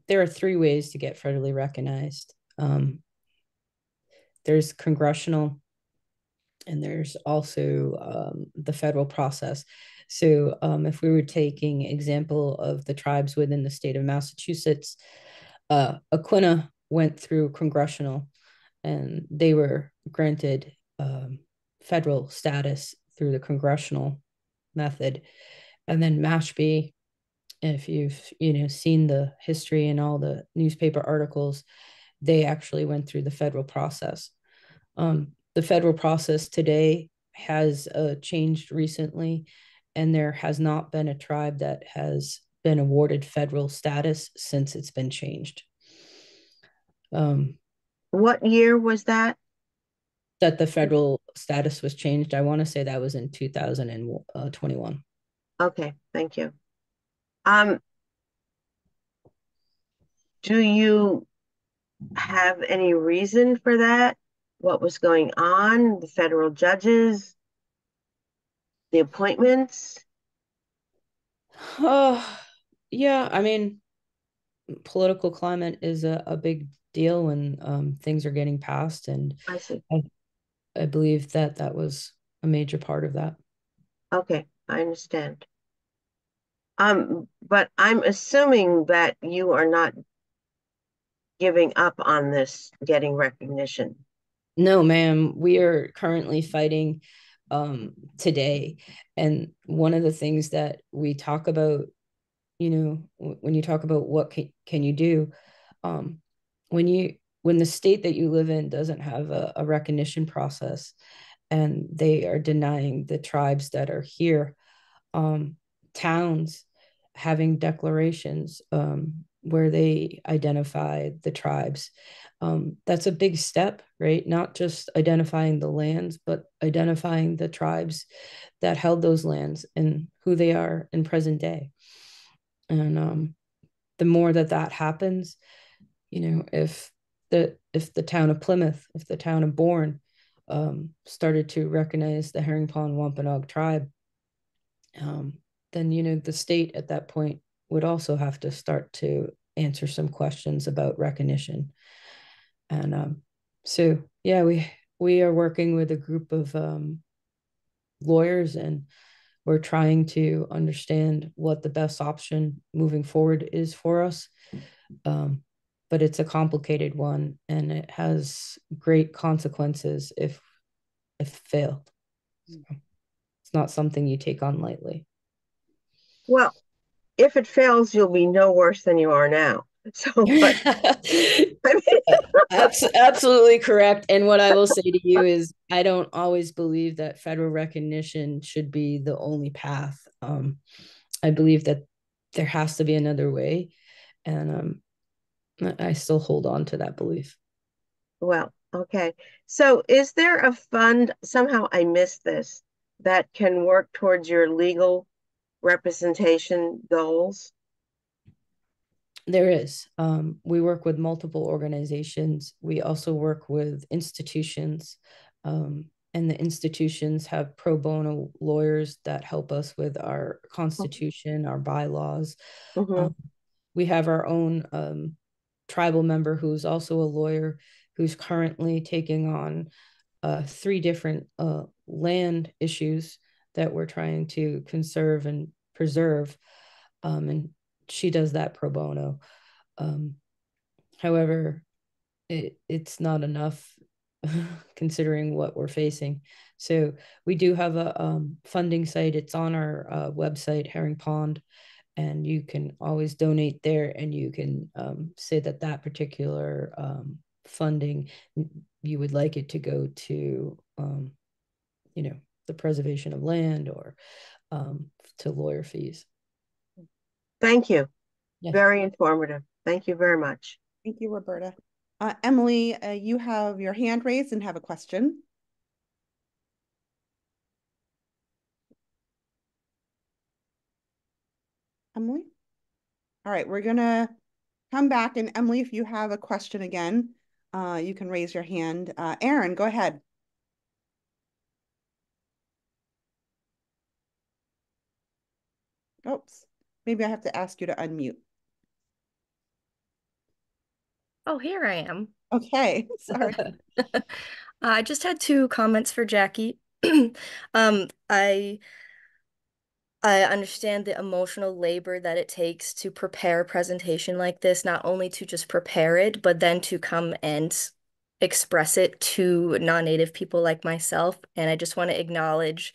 there are three ways to get federally recognized. Um, there's congressional, and there's also um, the federal process. So um, if we were taking example of the tribes within the state of Massachusetts, uh, Aquinnah went through congressional and they were granted um, federal status through the congressional method. And then Mashpee, if you've you know seen the history and all the newspaper articles, they actually went through the federal process. Um, the federal process today has uh, changed recently and there has not been a tribe that has been awarded federal status since it's been changed. Um, what year was that? that the federal status was changed. I want to say that was in 2021. Okay, thank you. Um, do you have any reason for that? What was going on? The federal judges? The appointments? Uh, yeah, I mean, political climate is a, a big deal when um, things are getting passed, and I see. I, I believe that that was a major part of that. Okay, I understand. Um, but I'm assuming that you are not giving up on this getting recognition. No, ma'am. We are currently fighting um, today. And one of the things that we talk about, you know, when you talk about what can, can you do, um, when you when the state that you live in doesn't have a, a recognition process and they are denying the tribes that are here, um, towns having declarations um, where they identify the tribes. Um, that's a big step, right? Not just identifying the lands, but identifying the tribes that held those lands and who they are in present day. And um, the more that that happens, you know, if the if the town of Plymouth, if the town of Bourne um, started to recognize the Herring Pond Wampanoag tribe, um, then you know the state at that point would also have to start to answer some questions about recognition. And um, so, yeah, we we are working with a group of um, lawyers, and we're trying to understand what the best option moving forward is for us. Um, but it's a complicated one, and it has great consequences if if failed. So it's not something you take on lightly. Well, if it fails, you'll be no worse than you are now. So, but, I mean, absolutely correct. And what I will say to you is, I don't always believe that federal recognition should be the only path. Um, I believe that there has to be another way, and um, I still hold on to that belief. Well, okay. So, is there a fund? Somehow, I missed this that can work towards your legal representation goals? There is. Um, we work with multiple organizations. We also work with institutions, um, and the institutions have pro bono lawyers that help us with our constitution, our bylaws. Mm-hmm. Um, we have our own um, tribal member who's also a lawyer who's currently taking on uh, three different uh, land issues that we're trying to conserve and preserve. Um, and she does that pro bono. Um, however, it, it's not enough considering what we're facing. So we do have a um, funding site. It's on our uh, website, Herring Pond, and you can always donate there. And you can um, say that that particular um, funding you would like it to go to, um, you know, the preservation of land or um, to lawyer fees. Thank you. Yes. Very informative. Thank you very much. Thank you, Roberta. Uh, Emily, uh, you have your hand raised and have a question. Emily? All right, we're gonna come back and Emily, if you have a question again, uh, you can raise your hand. Uh, Aaron, go ahead. Oops, maybe I have to ask you to unmute. Oh, here I am. Okay, sorry. I just had two comments for Jackie. um, I I understand the emotional labor that it takes to prepare a presentation like this, not only to just prepare it, but then to come and express it to non-native people like myself. And I just want to acknowledge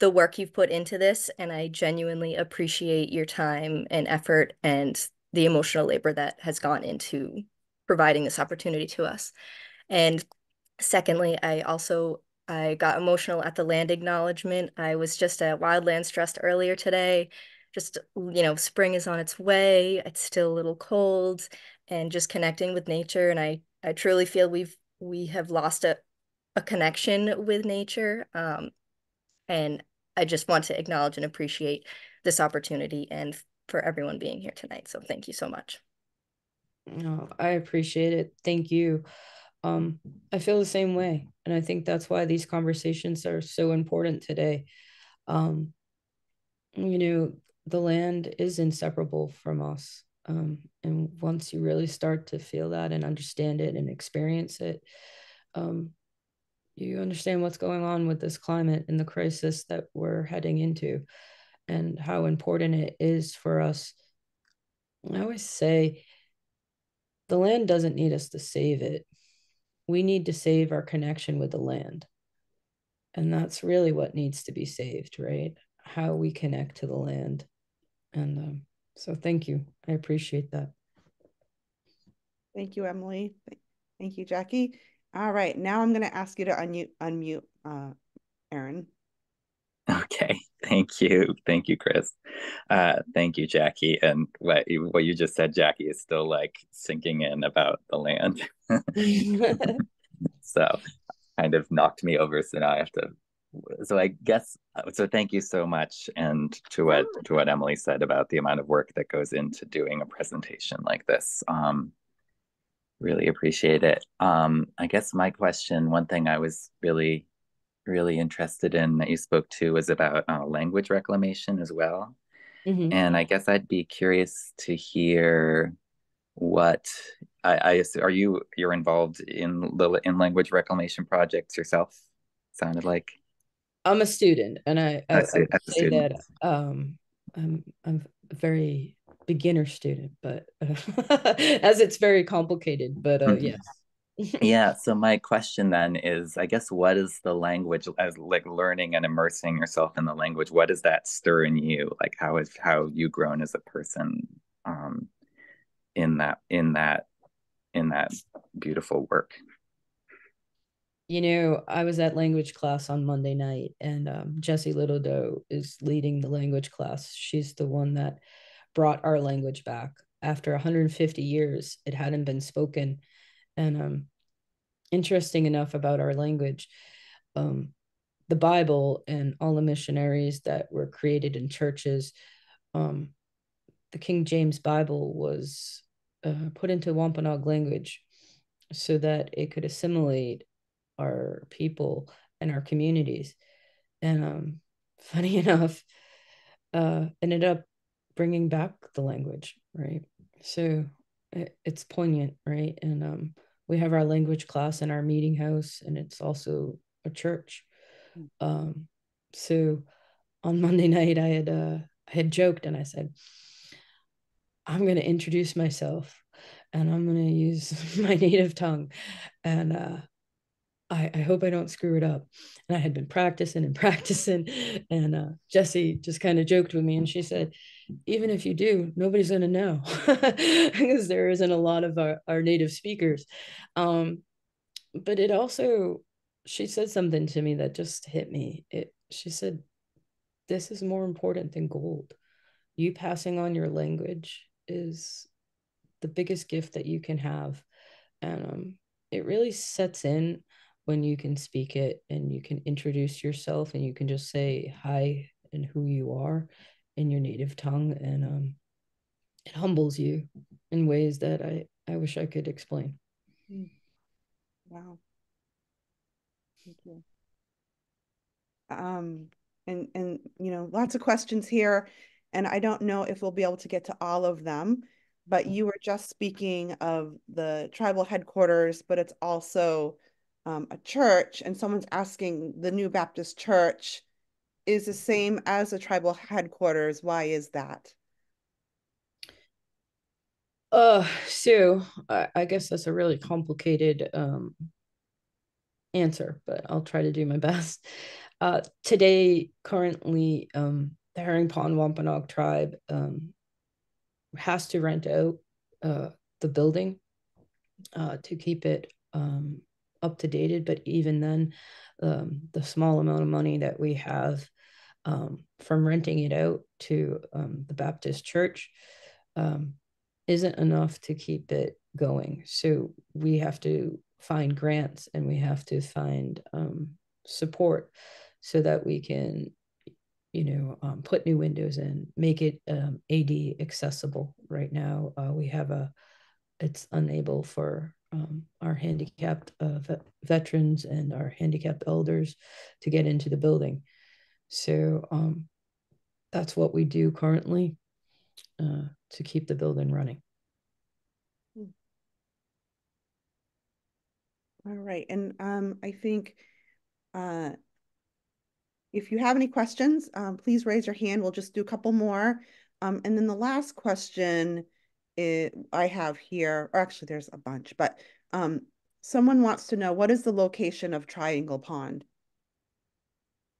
the work you've put into this, and I genuinely appreciate your time and effort and the emotional labor that has gone into providing this opportunity to us. And secondly, I also I got emotional at the land acknowledgement. I was just at Wildlands Trust earlier today. Just, you know, spring is on its way. It's still a little cold and just connecting with nature. And I, I truly feel we've, we have lost a, a connection with nature. Um, and I just want to acknowledge and appreciate this opportunity and for everyone being here tonight. So thank you so much. No, I appreciate it. Thank you. Um, I feel the same way. And I think that's why these conversations are so important today. Um, you know, the land is inseparable from us. Um, and once you really start to feel that and understand it and experience it, um, you understand what's going on with this climate and the crisis that we're heading into and how important it is for us. I always say the land doesn't need us to save it. We need to save our connection with the land. And that's really what needs to be saved, right? How we connect to the land. And um, so thank you. I appreciate that. Thank you, Emily. Thank you, Jackie. All right, now I'm going to ask you to unmute, unmute uh, Aaron. Okay, thank you, thank you, Chris. Uh, thank you, Jackie. And what what you just said, Jackie, is still like sinking in about the land. so, kind of knocked me over. So now I have to. So I guess so. Thank you so much, and to what to what Emily said about the amount of work that goes into doing a presentation like this. Um, really appreciate it. Um, I guess my question, one thing I was really, really interested in that you spoke to was about uh, language reclamation as well. Mm-hmm. And I guess I'd be curious to hear what I, I are you you're involved in the in language reclamation projects yourself? Sounded like I'm a student, and I, I, I say that um, I'm I'm very beginner student, but uh, as it's very complicated. But uh, mm-hmm. yes. yeah. So my question then is, I guess, what is the language as like learning and immersing yourself in the language? What does that stir in you? Like, how is how you grown as a person um, in that in that in that beautiful work? you know, I was at language class on Monday night, and um, Jessie Little Doe is leading the language class. She's the one that brought our language back. After 150 years it hadn't been spoken. And um interesting enough about our language um the bible and all the missionaries that were created in churches um the king james bible was uh, put into wampanoag language so that it could assimilate our people and our communities. And um funny enough uh ended up bringing back the language, right? So it, it's poignant, right? And um, we have our language class in our meeting house, and it's also a church. Hmm. Um, so on Monday night, I had uh, I had joked and I said, "I'm going to introduce myself, and I'm going to use my native tongue," and uh, I, I hope I don't screw it up. And I had been practicing and practicing. And uh, Jessie just kind of joked with me and she said, even if you do, nobody's going to know because there isn't a lot of our, our native speakers. Um, but it also, she said something to me that just hit me. It, she said, this is more important than gold. You passing on your language is the biggest gift that you can have. And um, it really sets in when you can speak it and you can introduce yourself and you can just say hi and who you are in your native tongue and um, it humbles you in ways that I, I wish I could explain. Hmm. Wow. Thank you. Um, and, and, you know, lots of questions here, and I don't know if we'll be able to get to all of them, but you were just speaking of the tribal headquarters, but it's also um, a church and someone's asking the New Baptist Church is the same as the tribal headquarters. Why is that? Uh, so I, I guess that's a really complicated um, answer, but I'll try to do my best. Uh, today, currently, um, the Herring Pond Wampanoag tribe um, has to rent out uh, the building uh, to keep it um, up to dated, but even then, um, the small amount of money that we have um, from renting it out to um, the Baptist church um, isn't enough to keep it going. So we have to find grants and we have to find um, support so that we can you know um, put new windows in make it um, ad accessible right now uh, we have a it's unable for um, our handicapped uh, vet- veterans and our handicapped elders to get into the building so um, that's what we do currently uh, to keep the building running All right, and um, I think uh, if you have any questions, um, please raise your hand. We'll just do a couple more. Um, and then the last question it, I have here, or actually there's a bunch, but um, someone wants to know what is the location of Triangle Pond?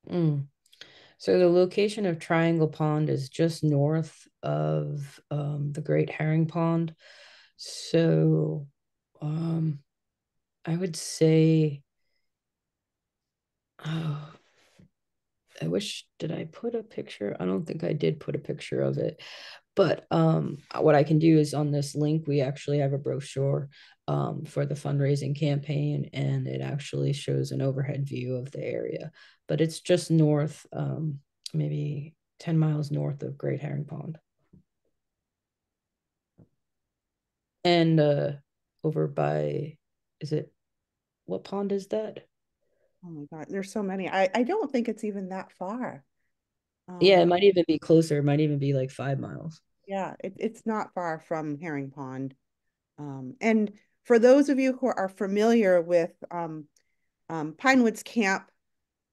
Mm. So the location of Triangle Pond is just north of um, the Great Herring Pond. So um, I would say, oh, I wish, did I put a picture? I don't think I did put a picture of it. But um, what I can do is on this link, we actually have a brochure um, for the fundraising campaign, and it actually shows an overhead view of the area. But it's just north, um, maybe 10 miles north of Great Herring Pond. And uh, over by is it what pond is that? Oh my God, there's so many. I, I don't think it's even that far. Um, yeah, it um, might even be closer. It might even be like five miles. Yeah, it, it's not far from Herring Pond. Um, and for those of you who are familiar with um, um, Pinewoods Camp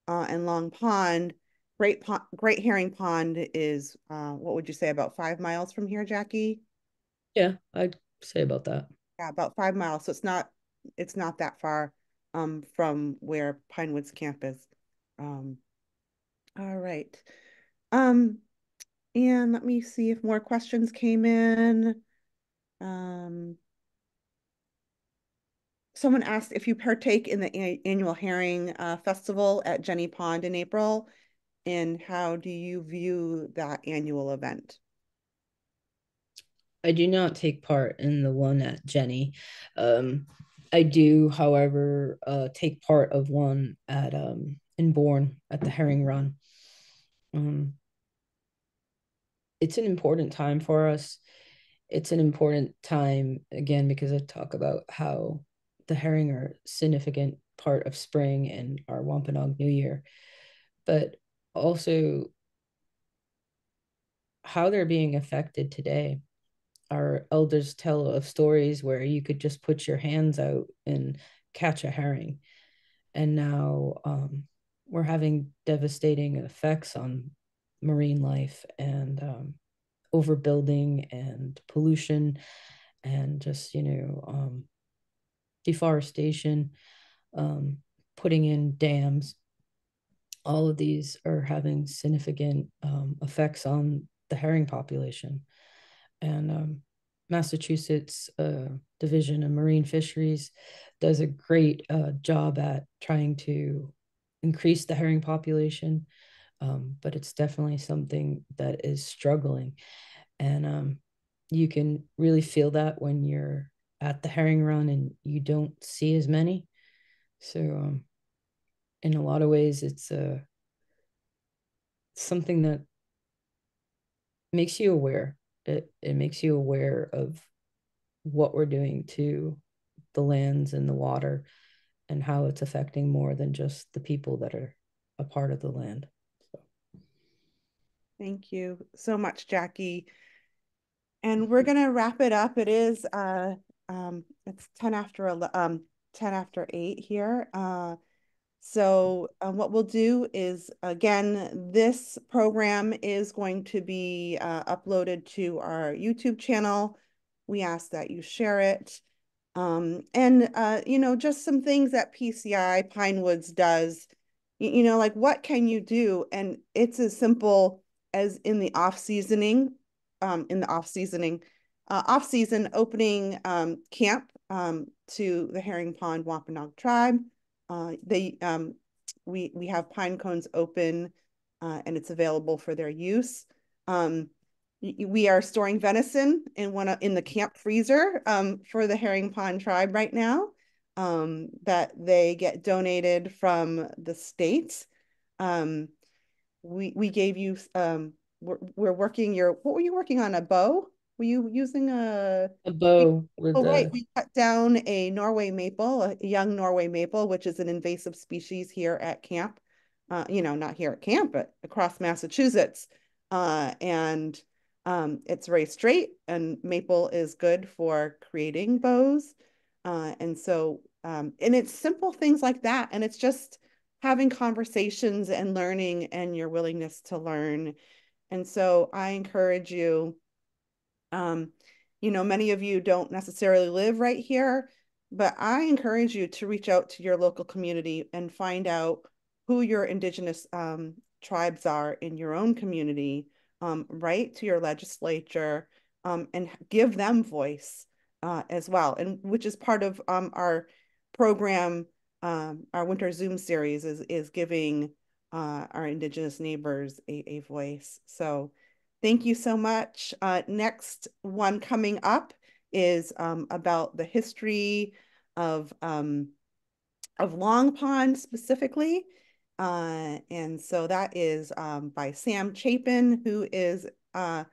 uh, and Long Pond, Great Pond, Great Herring Pond is uh, what would you say about five miles from here, Jackie? Yeah, I'd say about that. Yeah, about five miles. So it's not it's not that far um, from where Pinewoods Camp is. Um, all right. Um, and let me see if more questions came in. Um, someone asked if you partake in the annual herring uh, festival at Jenney Pond in April, and how do you view that annual event? I do not take part in the one at Jenney. Um, I do, however, uh, take part of one at um, in Bourne at the Herring Run. Um, it's an important time for us. It's an important time again because I talk about how the herring are significant part of spring and our Wampanoag New Year, but also how they're being affected today our elders tell of stories where you could just put your hands out and catch a herring. And now um, we're having devastating effects on marine life and um, overbuilding and pollution and just, you know, um, deforestation, um, putting in dams. All of these are having significant um, effects on the herring population and um, Massachusetts uh, Division of Marine Fisheries does a great uh, job at trying to increase the herring population, um, but it's definitely something that is struggling. And um, you can really feel that when you're at the herring run and you don't see as many. So, um, in a lot of ways, it's uh, something that makes you aware it it makes you aware of what we're doing to the lands and the water and how it's affecting more than just the people that are a part of the land. Thank you so much, Jackie. And we're gonna wrap it up. It is uh um it's 10 after um 10 after 8 here. Uh so um, what we'll do is, again, this program is going to be uh, uploaded to our YouTube channel. We ask that you share it. Um, and, uh, you know, just some things that PCI Pinewoods does, you, you, know, like what can you do? And it's as simple as in the off seasoning, um, in the off seasoning, uh, off season opening um, camp um, to the Herring Pond Wampanoag tribe. Uh, they um, we we have pine cones open, uh, and it's available for their use. Um, we are storing venison in one in the camp freezer for the Herring Pond tribe right now. um, that they get donated from the states. Um, we we gave you um, we're, we're working your what were you working on a bow? Were you using a A bow with Oh, right, the we cut down a Norway maple, a young Norway maple, which is an invasive species here at camp. Uh, you know, not here at camp, but across Massachusetts. Uh, and um, it's very straight, and maple is good for creating bows. Uh, and so, um, and it's simple things like that. And it's just having conversations and learning and your willingness to learn. And so I encourage you, um, you know, many of you don't necessarily live right here, but I encourage you to reach out to your local community and find out who your indigenous um, tribes are in your own community, um, write to your legislature um, and give them voice uh, as well. And which is part of um, our program, um, our winter Zoom series is, is giving uh, our indigenous neighbors a, a voice. So thank you so much. Uh, next one coming up is um, about the history of um, of Long Pond specifically. Uh, and so that is um, by Sam Chapin, who is uh,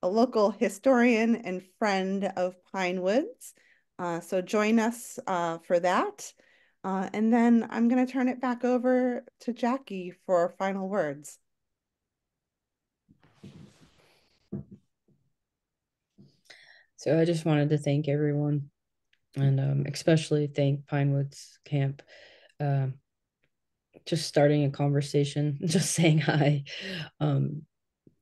a local historian and friend of Pinewoods. Uh, so join us uh, for that. Uh, and then I'm going to turn it back over to Jackie for final words. So I just wanted to thank everyone and um, especially thank Pinewoods Camp. Um, just starting a conversation, just saying hi. Um,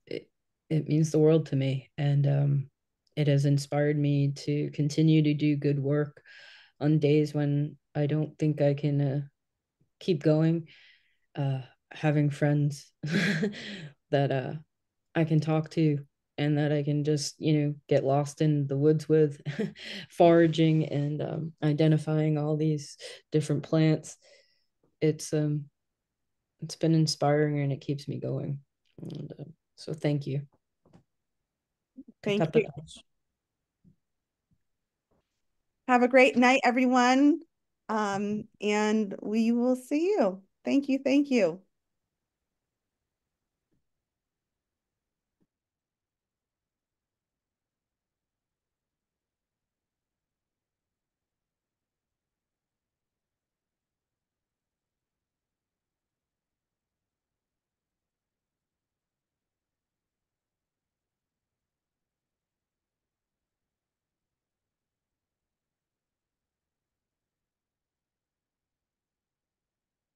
it, it means the world to me. And um, it has inspired me to continue to do good work on days when I don't think I can uh, keep going. Uh, having friends that uh, I can talk to and that I can just, you know, get lost in the woods with, foraging and um, identifying all these different plants. It's um, it's been inspiring and it keeps me going. And uh, so, thank you. Thank you. Have a great night, everyone. Um, and we will see you. Thank you. Thank you.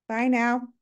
Bye now.